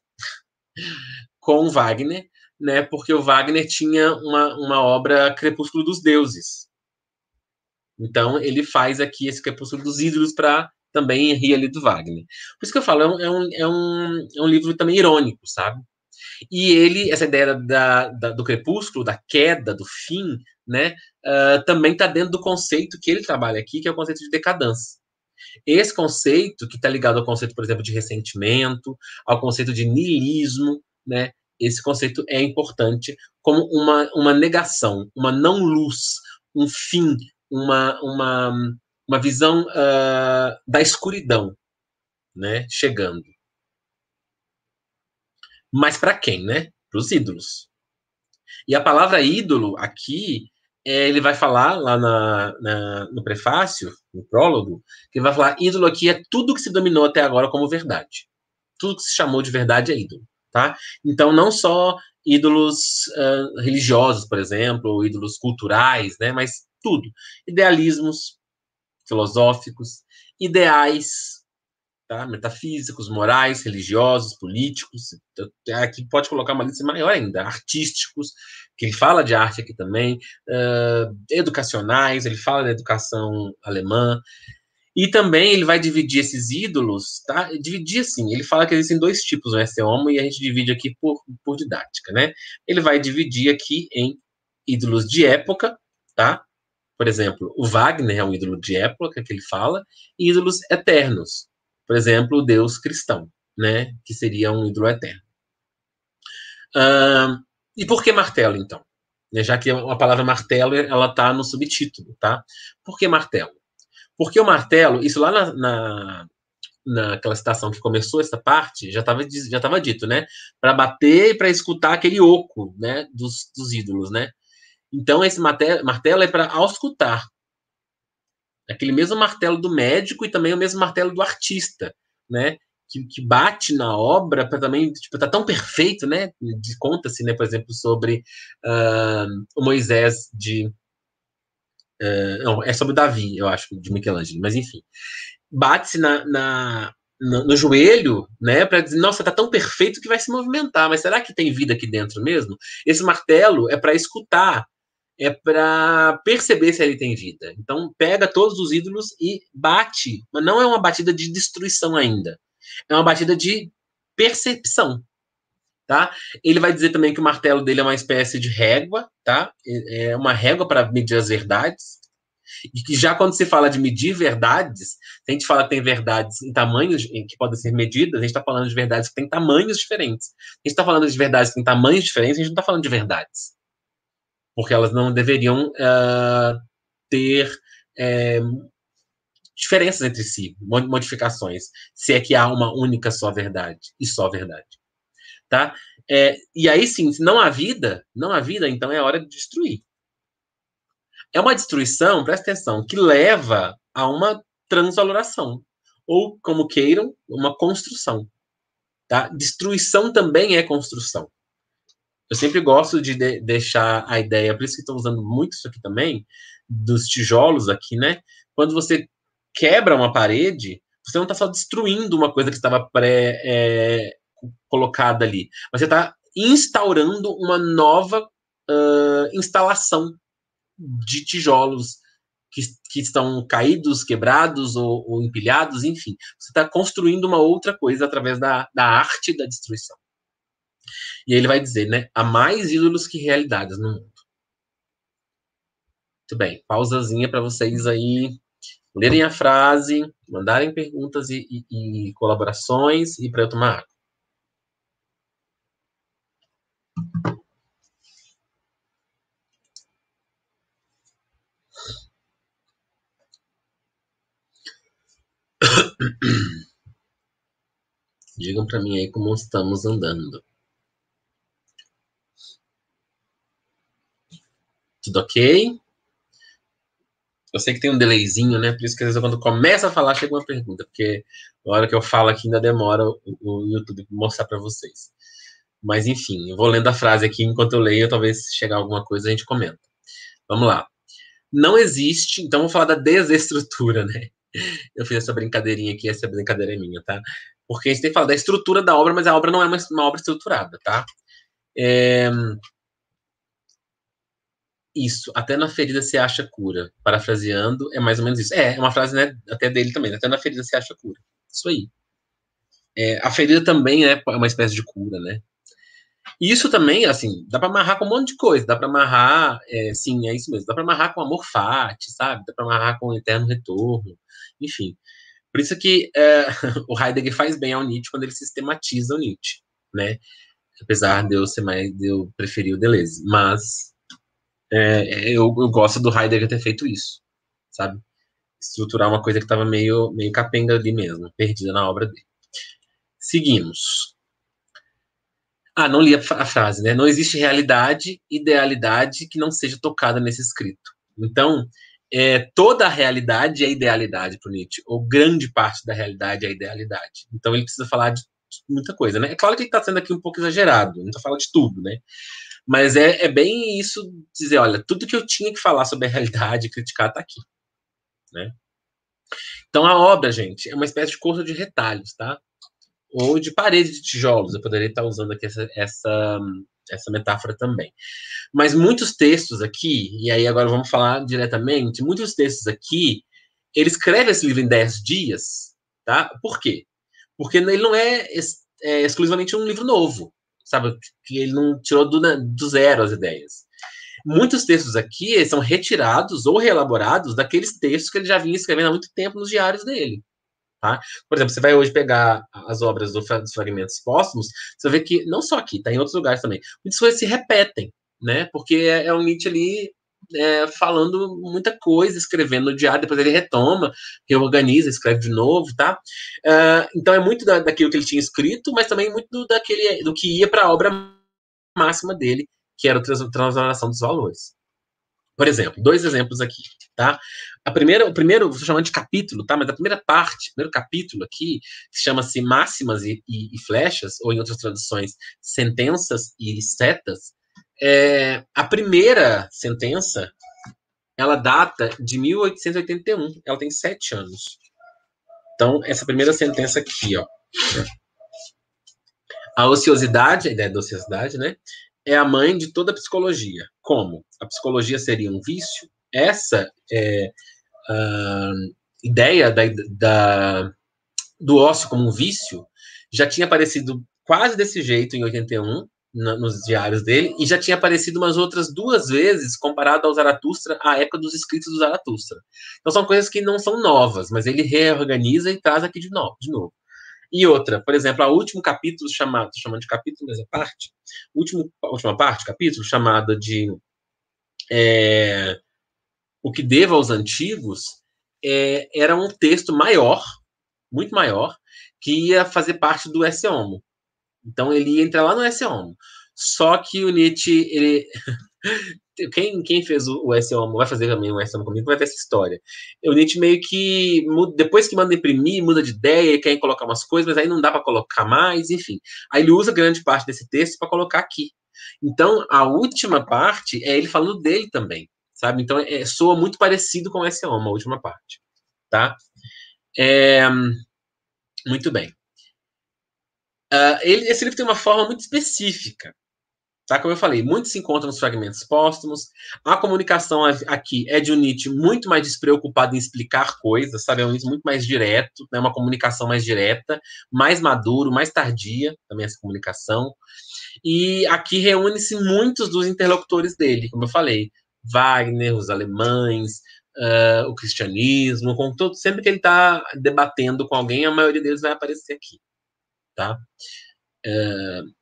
com Wagner, né? Porque o Wagner tinha uma, uma obra Crepúsculo dos Deuses, então, ele faz aqui esse Crepúsculo dos Ídolos para também rir ali do Wagner. Por isso que eu falo, é um, é um, é um, é livro também irônico, sabe? E ele, essa ideia da, da, do crepúsculo, da queda, do fim, né, uh, também está dentro do conceito que ele trabalha aqui, que é o conceito de decadência. Esse conceito, que está ligado ao conceito, por exemplo, de ressentimento, ao conceito de niilismo, né, esse conceito é importante como uma, uma negação, uma não-luz, um fim, uma, uma, uma visão uh, da escuridão né, chegando. Mas para quem, né? Para os ídolos. E a palavra ídolo aqui, é, ele vai falar lá na, na, no prefácio, no prólogo, que ele vai falar: ídolo aqui é tudo que se dominou até agora como verdade. Tudo que se chamou de verdade é ídolo. Tá? Então, não só ídolos uh, religiosos, por exemplo, ídolos culturais, né? mas tudo. Idealismos filosóficos, ideais tá? metafísicos, morais, religiosos, políticos. Aqui pode colocar uma lista maior ainda, artísticos, que ele fala de arte aqui também, uh, educacionais, ele fala da educação alemã. E também ele vai dividir esses ídolos, tá? Dividir assim, ele fala que existem dois tipos no SE Homo e a gente divide aqui por, por didática, né? Ele vai dividir aqui em ídolos de época, tá? Por exemplo, o Wagner é um ídolo de época que ele fala, e ídolos eternos, por exemplo, o Deus cristão, né, que seria um ídolo eterno. E por que martelo, então? Né, já que a palavra martelo ela está no subtítulo, tá? Por que martelo? Porque o martelo, isso lá na, na naquela citação que começou essa parte, já estava já tava dito, né? Para bater e para escutar aquele oco, né? Dos, dos ídolos, né? Então, esse martelo é para auscultar, aquele mesmo martelo do médico e também o mesmo martelo do artista, né? Que, que bate na obra para também, tipo, tá tão perfeito, né? Conta-se, né, por exemplo, sobre uh, o Moisés de. Uh, não, é sobre Davi, eu acho, de Michelangelo, mas enfim. Bate-se na, na no, no, joelho, né, para dizer, nossa, tá tão perfeito que vai se movimentar, mas será que tem vida aqui dentro mesmo? Esse martelo é para escutar, é para perceber se ele tem vida. Então, pega todos os ídolos e bate, mas não é uma batida de destruição ainda. É uma batida de percepção, tá? Ele vai dizer também que o martelo dele é uma espécie de régua, tá? É uma régua para medir as verdades. E que já quando se fala de medir verdades, a gente fala que tem verdades em tamanhos que podem ser medidas, a gente está falando de verdades que têm tamanhos diferentes. A gente está falando de verdades que têm tamanhos diferentes, a gente não está falando de verdades porque elas não deveriam uh, ter é, diferenças entre si, modificações, se é que há uma única só verdade e só verdade, tá? É, e aí sim, se não há vida, não há vida, então é hora de destruir. É uma destruição, presta atenção, que leva a uma transvaloração, ou como queiram, uma construção. Tá? Destruição também é construção. Eu sempre gosto de, de deixar a ideia, por isso que estou usando muito isso aqui também, dos tijolos aqui, né? Quando você quebra uma parede, você não está só destruindo uma coisa que estava pré é, colocada ali, mas você está instaurando uma nova uh, instalação de tijolos que, que estão caídos, quebrados ou, ou empilhados, enfim. Você está construindo uma outra coisa através da, da arte da destruição. E ele vai dizer, né? Há mais ídolos que realidades no mundo. Muito bem, pausazinha para vocês aí lerem a frase, mandarem perguntas e, e, e colaborações e para eu tomar água. (coughs) Digam para mim aí como estamos andando. Tudo ok? Eu sei que tem um delayzinho, né? Por isso que às vezes quando começa a falar chega uma pergunta, porque na hora que eu falo aqui ainda demora o, o YouTube mostrar para vocês. Mas enfim, eu vou lendo a frase aqui enquanto eu leio, talvez se chegar alguma coisa a gente comenta. Vamos lá. Não existe, então vou falar da desestrutura, né? Eu fiz essa brincadeirinha aqui, essa brincadeira é minha, tá? Porque a gente tem que falar da estrutura da obra, mas a obra não é uma, uma obra estruturada, tá? É, isso, até na ferida se acha cura. Parafraseando, é mais ou menos isso. É, é uma frase né, até dele também, até na ferida se acha cura. Isso aí. É, a ferida também é uma espécie de cura, né? Isso também, assim, dá para amarrar com um monte de coisa. Dá para amarrar, é, sim, é isso mesmo. Dá para amarrar com amor fati, sabe? Dá para amarrar com eterno retorno, enfim. Por isso que é, (laughs) o Heidegger faz bem ao Nietzsche quando ele sistematiza o Nietzsche, né? Apesar de eu ser mais, de eu preferir o Deleuze, mas é, eu, eu, gosto do Heidegger ter feito isso, sabe? Estruturar uma coisa que estava meio, meio capenga ali mesmo, perdida na obra dele. Seguimos. Ah, não li a, a frase, né? Não existe realidade, idealidade que não seja tocada nesse escrito. Então, é, toda a realidade é idealidade para Nietzsche, ou grande parte da realidade é idealidade. Então ele precisa falar de muita coisa, né? É claro que ele está sendo aqui um pouco exagerado, não está falando de tudo, né? Mas é, é, bem isso dizer, olha, tudo que eu tinha que falar sobre a realidade e criticar está aqui, né? Então a obra, gente, é uma espécie de corso de retalhos, tá? Ou de parede de tijolos. Eu poderia estar usando aqui essa, essa, essa metáfora também. Mas muitos textos aqui, e aí agora vamos falar diretamente, muitos textos aqui, ele escreve esse livro em 10 dias, tá? Por quê? Porque ele não é, é exclusivamente um livro novo, sabe? Que ele não tirou do, do zero as ideias. Muitos textos aqui são retirados ou reelaborados daqueles textos que ele já vinha escrevendo há muito tempo nos diários dele. Tá? Por exemplo, você vai hoje pegar as obras do, dos fragmentos póstumos, você vê que, não só aqui, tá em outros lugares também, muitas coisas se repetem, né? Porque é, é um Nietzsche ali é, falando muita coisa, escrevendo no diário, depois ele retoma, reorganiza, escreve de novo, tá? Uh, então é muito da, daquilo que ele tinha escrito, mas também muito do, daquele, do que ia para a obra máxima dele, que era a transformação dos valores. Por exemplo, dois exemplos aqui, tá? A primeira, o primeiro, vou chamar de capítulo, tá? Mas a primeira parte, o primeiro capítulo aqui, chama-se Máximas e, e, e, Flechas, ou em outras traduções, Sentenças e Setas. É, a primeira sentença, ela data de 1881, ela tem sete anos. Então, essa primeira sentença aqui, ó. A ociosidade, a ideia da ociosidade, né? É a mãe de toda a psicologia. Como? A psicologia seria um vício? Essa é, ideia da, da, do ócio como um vício já tinha aparecido quase desse jeito em 81, na, nos diários dele, e já tinha aparecido umas outras duas vezes comparado ao Zaratustra, à época dos escritos do Zaratustra. Então são coisas que não são novas, mas ele reorganiza e traz aqui de novo. De novo. E outra, por exemplo, o último capítulo chamado, chamando de capítulo, mas é parte, último, última parte, capítulo, chamada de é, O que deva aos antigos, é, era um texto maior, muito maior, que ia fazer parte do S. Homo. Então ele ia entrar lá no S. Homo. Só que o Nietzsche, ele... (laughs) quem, quem fez o, o S. Homo, vai fazer também o S. Homo comigo, vai ver essa história. O Nietzsche meio que, depois que manda imprimir, muda de ideia, quer colocar umas coisas, mas aí não dá para colocar mais, enfim. Aí ele usa grande parte desse texto para colocar aqui. Então, a última parte é ele falando dele também sabe? Então é, soa muito parecido com essa uma a última parte, tá? É, muito bem. Uh, ele, esse livro tem uma forma muito específica, tá? Como eu falei, muitos se encontram nos fragmentos póstumos. A comunicação aqui é de um Nietzsche muito mais despreocupado em explicar coisas, sabe? É um Nietzsche muito mais direto, né? Uma comunicação mais direta, mais maduro, mais tardia, também essa comunicação. E aqui reúne-se muitos dos interlocutores dele, como eu falei. Wagner, os alemães, uh, o cristianismo, com todo, sempre que ele está debatendo com alguém, a maioria deles vai aparecer aqui, tá? Uh,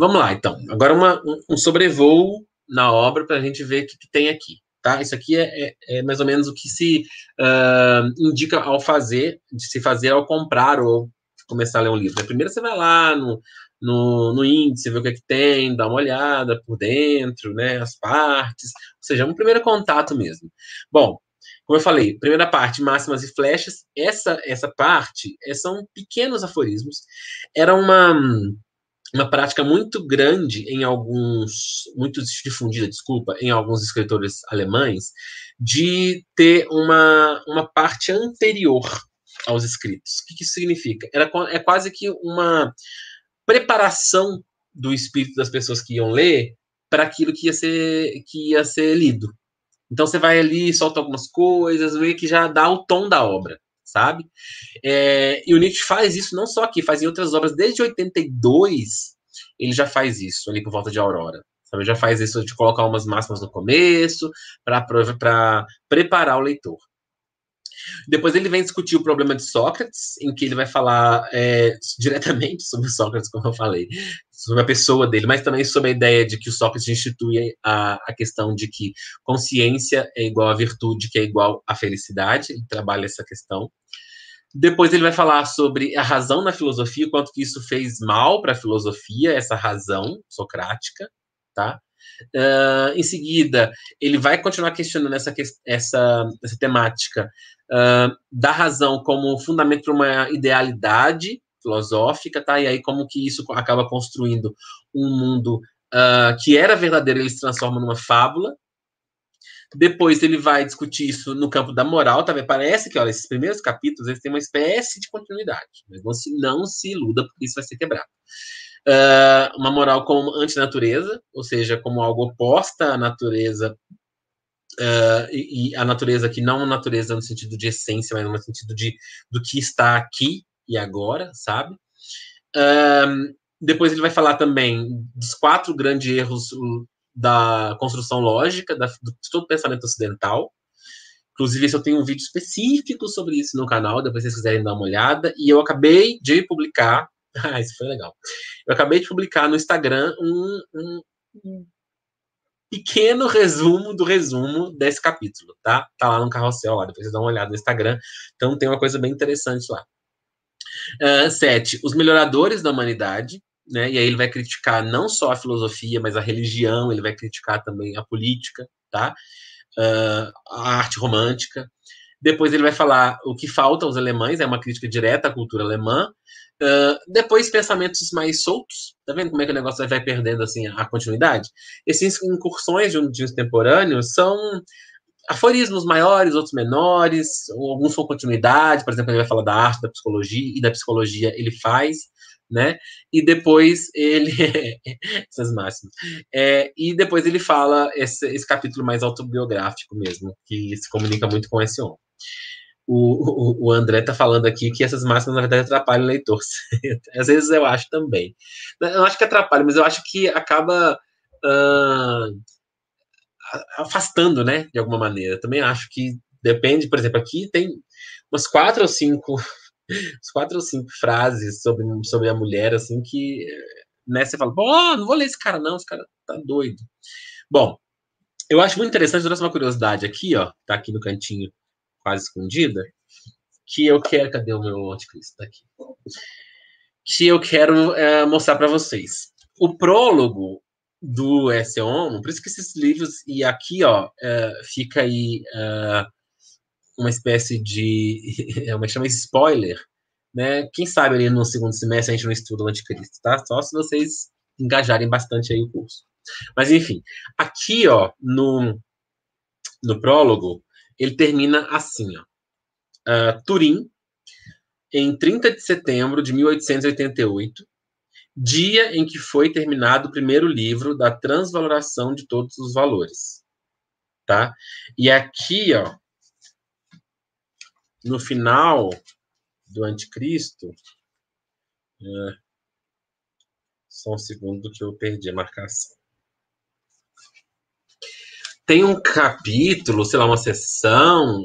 vamos lá, então. Agora uma, um, sobrevoo na obra para a gente ver o que, que, tem aqui, tá? Isso aqui é, é, é, mais ou menos o que se uh, indica ao fazer, de se fazer ao comprar ou começar a ler um livro. Primeiro você vai lá no, no, no índice, ver o que, é que tem, dar uma olhada por dentro, né, as partes, ou seja, um primeiro contato mesmo. Bom, como eu falei, primeira parte, máximas e flechas, essa, essa parte é, são pequenos aforismos, era uma, uma prática muito grande em alguns, muito difundida, desculpa, em alguns escritores alemães, de ter uma, uma parte anterior aos escritos. O que, isso significa? Era, é quase que uma preparação do espírito das pessoas que iam ler para aquilo que ia ser que ia ser lido. Então você vai ali, solta algumas coisas, vê que já dá o tom da obra, sabe? É, e o Nietzsche faz isso não só aqui, faz em outras obras. Desde 82, ele já faz isso ali por volta de Aurora. Sabe? Ele já faz isso de colocar umas máximas no começo para preparar o leitor. Depois ele vem discutir o problema de Sócrates, em que ele vai falar é, diretamente sobre Sócrates, como eu falei, sobre a pessoa dele, mas também sobre a ideia de que o Sócrates institui a, a questão de que consciência é igual a virtude, que é igual à felicidade. Ele trabalha essa questão. Depois ele vai falar sobre a razão na filosofia, quanto que isso fez mal para a filosofia, essa razão socrática, tá? Uh, em seguida, ele vai continuar questionando essa, essa, essa temática uh, da razão como fundamento para uma idealidade filosófica, tá? E aí como que isso acaba construindo um mundo uh, que era verdadeiro, ele se transforma numa fábula. Depois ele vai discutir isso no campo da moral, tá? Parece que, olha, esses primeiros capítulos eles têm uma espécie de continuidade, mas não se, não se iluda, porque isso vai ser quebrado. Uh, uma moral como antinatureza, ou seja, como algo oposta à natureza Uh, e, e, a natureza que não natureza no sentido de essência, mas no sentido de do que está aqui e agora, sabe? Uh, depois ele vai falar também dos quatro grandes erros da construção lógica, da, de todo pensamento ocidental. Inclusive, eu tenho um vídeo específico sobre isso no canal, depois vocês quiserem dar uma olhada. E eu acabei de publicar. (laughs) Ah, isso foi legal. Eu acabei de publicar no Instagram um, um pequeno resumo do resumo desse capítulo, tá? Tá lá no carrossel lá, depois você dá uma olhada no Instagram. Então tem uma coisa bem interessante lá. Uh, sete, os melhoradores da humanidade, né? E aí ele vai criticar não só a filosofia, mas a religião, ele vai criticar também a política, tá? Uh, a arte romântica. Depois ele vai falar o que falta aos alemães, é uma crítica direta à cultura alemã. Uh, depois, pensamentos mais soltos. Tá vendo como é que o negócio vai perdendo assim a continuidade? Essas incursões de um dia contemporâneo são aforismos maiores, outros menores, alguns são continuidade, por exemplo, ele vai falar da arte, da psicologia, e da psicologia ele faz, né? E depois ele. (laughs) essas máximas. É, e depois ele fala esse, esse capítulo mais autobiográfico mesmo, que se comunica muito com esse homem o, o, André está falando aqui que essas máximas, na verdade, atrapalham o leitor. (laughs) Às vezes eu acho também. Eu acho que atrapalha, mas eu acho que acaba uh, afastando, né, de alguma maneira. Também acho que depende, por exemplo, aqui tem umas quatro ou cinco, quatro ou cinco frases sobre, sobre a mulher, assim, que né, você fala, pô, não vou ler esse cara não, esse cara tá doido. Bom, eu acho muito interessante, trouxe uma curiosidade aqui, ó, tá aqui no cantinho quase escondida, que eu quero. Cadê o meu anticristo? Tá aqui. Que eu quero é, mostrar para vocês. O prólogo do S.O.M., por isso que esses livros, e aqui, ó, é, fica aí é, uma espécie de. (laughs) É uma chama spoiler, né? Quem sabe ali no segundo semestre a gente não estuda o anticristo, tá? Só se vocês engajarem bastante aí o curso. Mas enfim, aqui, ó, no, no prólogo, ele termina assim, ó. Uh, Turim, em 30 de setembro de 1888, dia em que foi terminado o primeiro livro da transvaloração de todos os valores. Tá? E aqui, ó, no final do Anticristo, uh, só um segundo que eu perdi a marcação tem um capítulo, sei lá, uma sessão,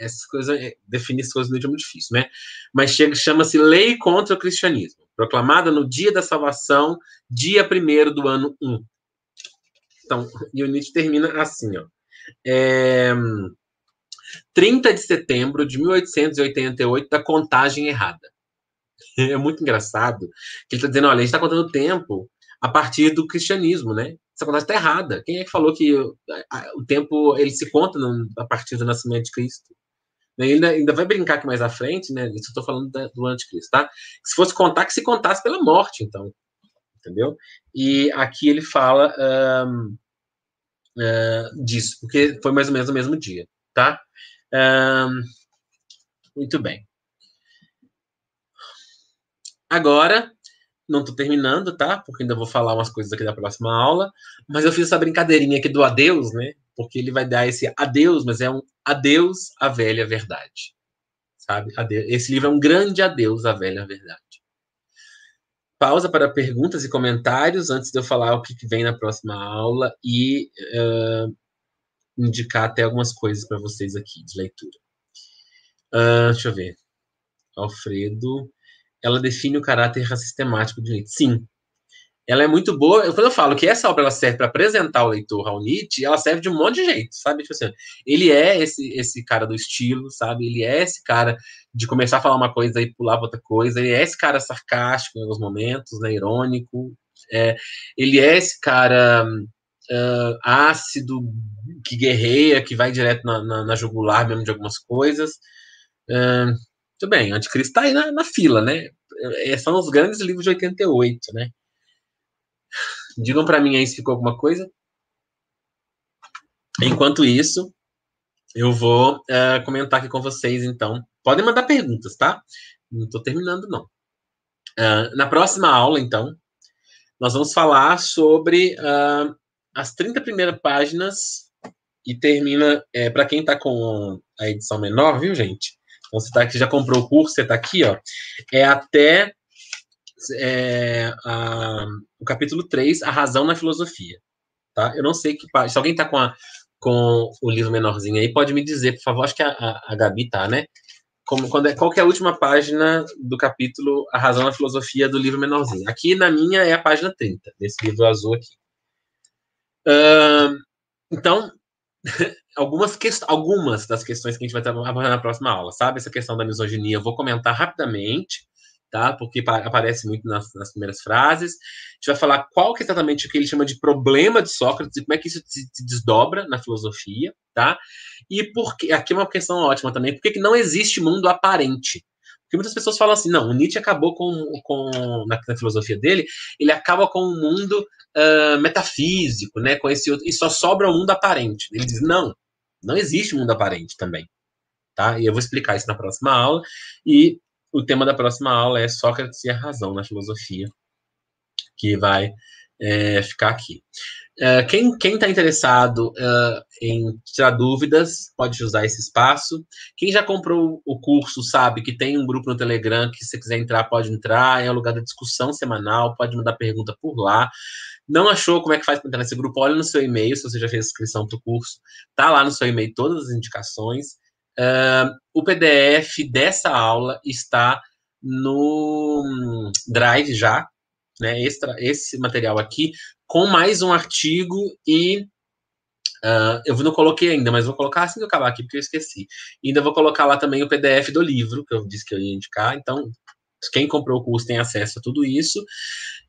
essas coisas, é, definir essas coisas é muito difícil, né? Mas chega, chama-se Lei contra o Cristianismo, proclamada no dia da salvação, dia 1 do ano 1. Então, e o Nietzsche termina assim, ó. É, 30 de setembro de 1888, da contagem errada. (laughs) É muito engraçado que ele está dizendo, olha, a gente está contando tempo a partir do cristianismo, né? essa contagem está errada. Quem é que falou que o, tempo ele se conta a partir do nascimento de Cristo? Ele ainda, ainda vai brincar aqui mais à frente, né? Isso eu estou falando do anticristo, tá? Se fosse contar, que se contasse pela morte, então. Entendeu? E aqui ele fala um, uh, disso, porque foi mais ou menos no mesmo dia, tá? Um, muito bem. Agora, não estou terminando, tá? Porque ainda vou falar umas coisas aqui da próxima aula. Mas eu fiz essa brincadeirinha aqui do adeus, né? Porque ele vai dar esse adeus, mas é um adeus à velha verdade. Sabe? Adeus. Esse livro é um grande adeus à velha verdade. pausa para perguntas e comentários antes de eu falar o que, vem na próxima aula e uh, indicar até algumas coisas para vocês aqui de leitura. Uh, deixa eu ver. Alfredo. Ela define o caráter sistemático de Nietzsche. Sim, ela é muito boa. Quando eu falo que essa obra ela serve para apresentar o leitor ao Nietzsche, ela serve de um monte de jeito, sabe? Tipo assim, ele é esse, esse cara do estilo, sabe? Ele é esse cara de começar a falar uma coisa e pular outra coisa. Ele é esse cara sarcástico em alguns momentos, né? Irônico. É, ele é esse cara uh, ácido, que guerreia, que vai direto na, na, na jugular mesmo de algumas coisas. Uh, muito bem, Anticristo está aí na, na fila, né? É, são os grandes livros de 88, né? Digam para mim aí se ficou alguma coisa. Enquanto isso, eu vou uh, comentar aqui com vocês, então. Podem mandar perguntas, tá? Não estou terminando, não. Uh, na próxima aula, então, nós vamos falar sobre as 30 primeiras páginas e termina, é, para quem está com a edição menor, viu, gente? Então, você tá aqui, já comprou o curso, você está aqui, ó. É até é, a, o capítulo 3, A Razão na Filosofia. Tá? Eu não sei que Se alguém está com, com o livro menorzinho aí, pode me dizer, por favor. Acho que a, a, a Gabi tá, né? Como, quando é, qual é a última página do capítulo A Razão na Filosofia do livro menorzinho? Aqui na minha é a página 30, desse livro azul aqui. Então, (laughs) algumas, algumas das questões que a gente vai trabalhar na próxima aula, sabe? Essa questão da misoginia, eu vou comentar rapidamente tá? Porque aparece muito nas, nas, primeiras frases. A gente vai falar qual que é exatamente o que ele chama de problema de Sócrates e como é que isso se, se desdobra na filosofia, tá? E porque aqui é uma questão ótima também, por que não existe mundo aparente? Porque muitas pessoas falam assim, não, o Nietzsche acabou com, com na, na filosofia dele, ele acaba com o um mundo uh, metafísico, né? Com esse outro, e só sobra o um mundo aparente. Ele diz, não, não existe mundo aparente também. Tá? E eu vou explicar isso na próxima aula. E o tema da próxima aula é Sócrates e a razão na filosofia, que vai é, ficar aqui. Uh, quem está interessado uh, em tirar dúvidas, pode usar esse espaço. Quem já comprou o curso sabe que tem um grupo no Telegram que, se quiser entrar, pode entrar. É um lugar de discussão semanal, pode mandar pergunta por lá. Não achou como é que faz para entrar nesse grupo? Olha no seu e-mail, se você já fez inscrição para o curso. Tá lá no seu e-mail todas as indicações. Uh, o PDF dessa aula está no hum, Drive já, né? Extra, esse material aqui, com mais um artigo e uh, eu não coloquei ainda, mas vou colocar assim que eu acabar aqui, porque eu esqueci. E ainda vou colocar lá também o PDF do livro, que eu disse que eu ia indicar. Então, quem comprou o curso tem acesso a tudo isso.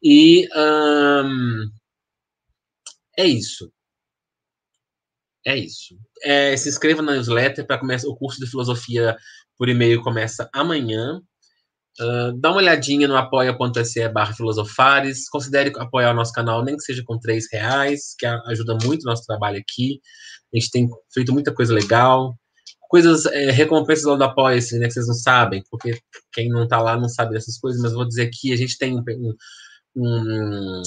E um, é isso. É isso. É, se inscreva na newsletter para começar o curso de filosofia por e-mail começa amanhã. Uh, dá uma olhadinha no apoia.se barra filosofares. Considere apoiar o nosso canal, nem que seja com três reais, que ajuda muito o nosso trabalho aqui. A gente tem feito muita coisa legal. Coisas, é, recompensas lá do Apoia-se, né, que vocês não sabem, porque quem não está lá não sabe dessas coisas, mas vou dizer aqui, a gente tem um, um,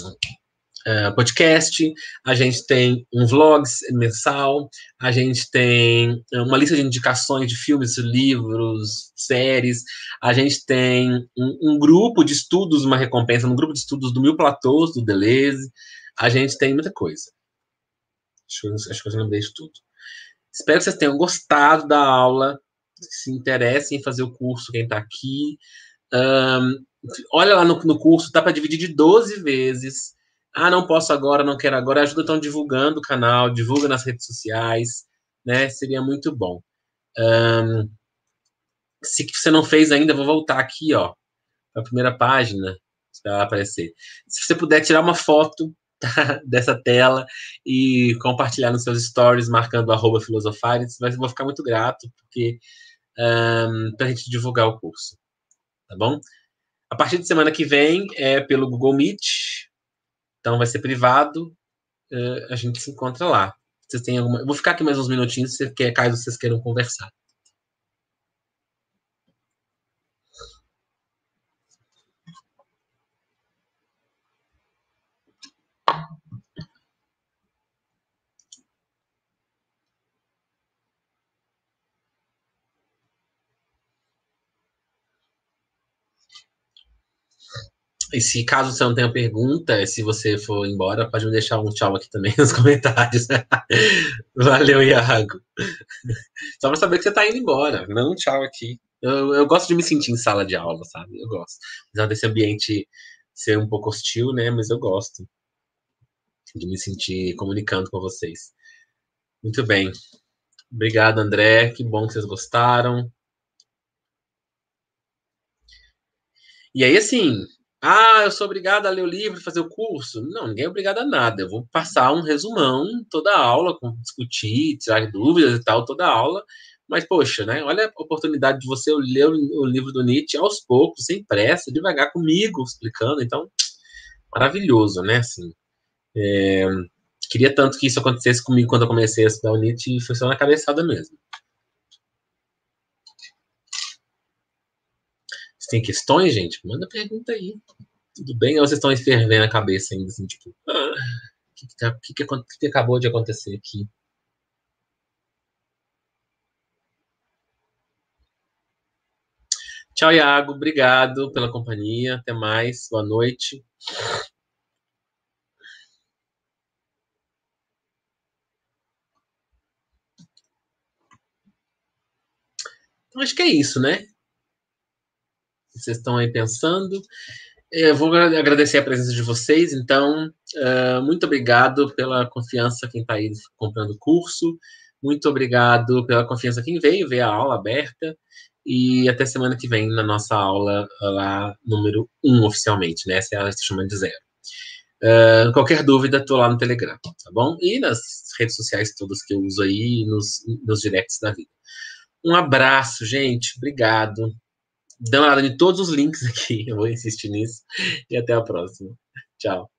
uh, podcast, a gente tem um vlogs mensal, a gente tem uma lista de indicações de filmes, livros, séries, a gente tem um, um grupo de estudos, uma recompensa, um grupo de estudos do Mil Platôs, do Deleuze, a gente tem muita coisa. Acho, acho que eu lembrei de tudo. Espero que vocês tenham gostado da aula, se interessem em fazer o curso, quem está aqui. Um, olha lá no, no curso, tá para dividir de 12 vezes. Ah, não posso agora, não quero agora. Ajuda estão divulgando o canal, divulga nas redes sociais, né? Seria muito bom. Um, se você não fez ainda, vou voltar aqui, ó, a primeira página, para aparecer. Se você puder tirar uma foto tá, (laughs) dessa tela e compartilhar nos seus stories, marcando arroba filosofares, mas eu vou ficar muito grato, porque um, para a gente divulgar o curso, tá bom? A partir de semana que vem é pelo Google Meet, então vai ser privado, uh, a gente se encontra lá. Vocês têm alguma... Eu vou ficar aqui mais uns minutinhos, se quer, caso vocês queiram conversar. E se caso você não tenha pergunta, se você for embora, pode me deixar um tchau aqui também (laughs) nos comentários. (laughs) Valeu, Iago. Só pra saber que você tá indo embora, não um tchau aqui. Eu, eu gosto de me sentir em sala de aula, sabe? Eu gosto. Apesar desse ambiente ser um pouco hostil, né? Mas eu gosto de me sentir comunicando com vocês. Muito bem. Obrigado, André. Que bom que vocês gostaram. E aí, assim, ah, eu sou obrigado a ler o livro fazer o curso. Não, ninguém é obrigado a nada. Eu vou passar um resumão toda a aula, discutir, tirar dúvidas e tal, toda a aula. Mas, poxa, né? Olha a oportunidade de você ler o livro do Nietzsche aos poucos, sem pressa, devagar comigo, explicando. Então, maravilhoso, né? Assim, é, queria tanto que isso acontecesse comigo quando eu comecei a estudar o Nietzsche e foi só na cabeçada mesmo. Tem questões, gente? Manda pergunta aí. Tudo bem? Ou vocês estão fervendo a cabeça ainda, assim, tipo, o ah, que, que, tá, que, que acabou de acontecer aqui? Tchau, Iago. Obrigado pela companhia. Até mais. Boa noite. Então, acho que é isso, né? Vocês estão aí pensando. Eu vou agradecer a presença de vocês, então, uh, muito obrigado pela confiança quem está aí comprando o curso, muito obrigado pela confiança quem veio ver a aula aberta, e até semana que vem na nossa aula lá, número 1 um, oficialmente, né? Essa é a chamando de zero. Uh, qualquer dúvida, estou lá no Telegram, tá bom? E nas redes sociais todas que eu uso aí, nos, nos directs da vida. Um abraço, gente. Obrigado. Dá uma olhada em todos os links aqui. Eu vou insistir nisso. E até a próxima. Tchau.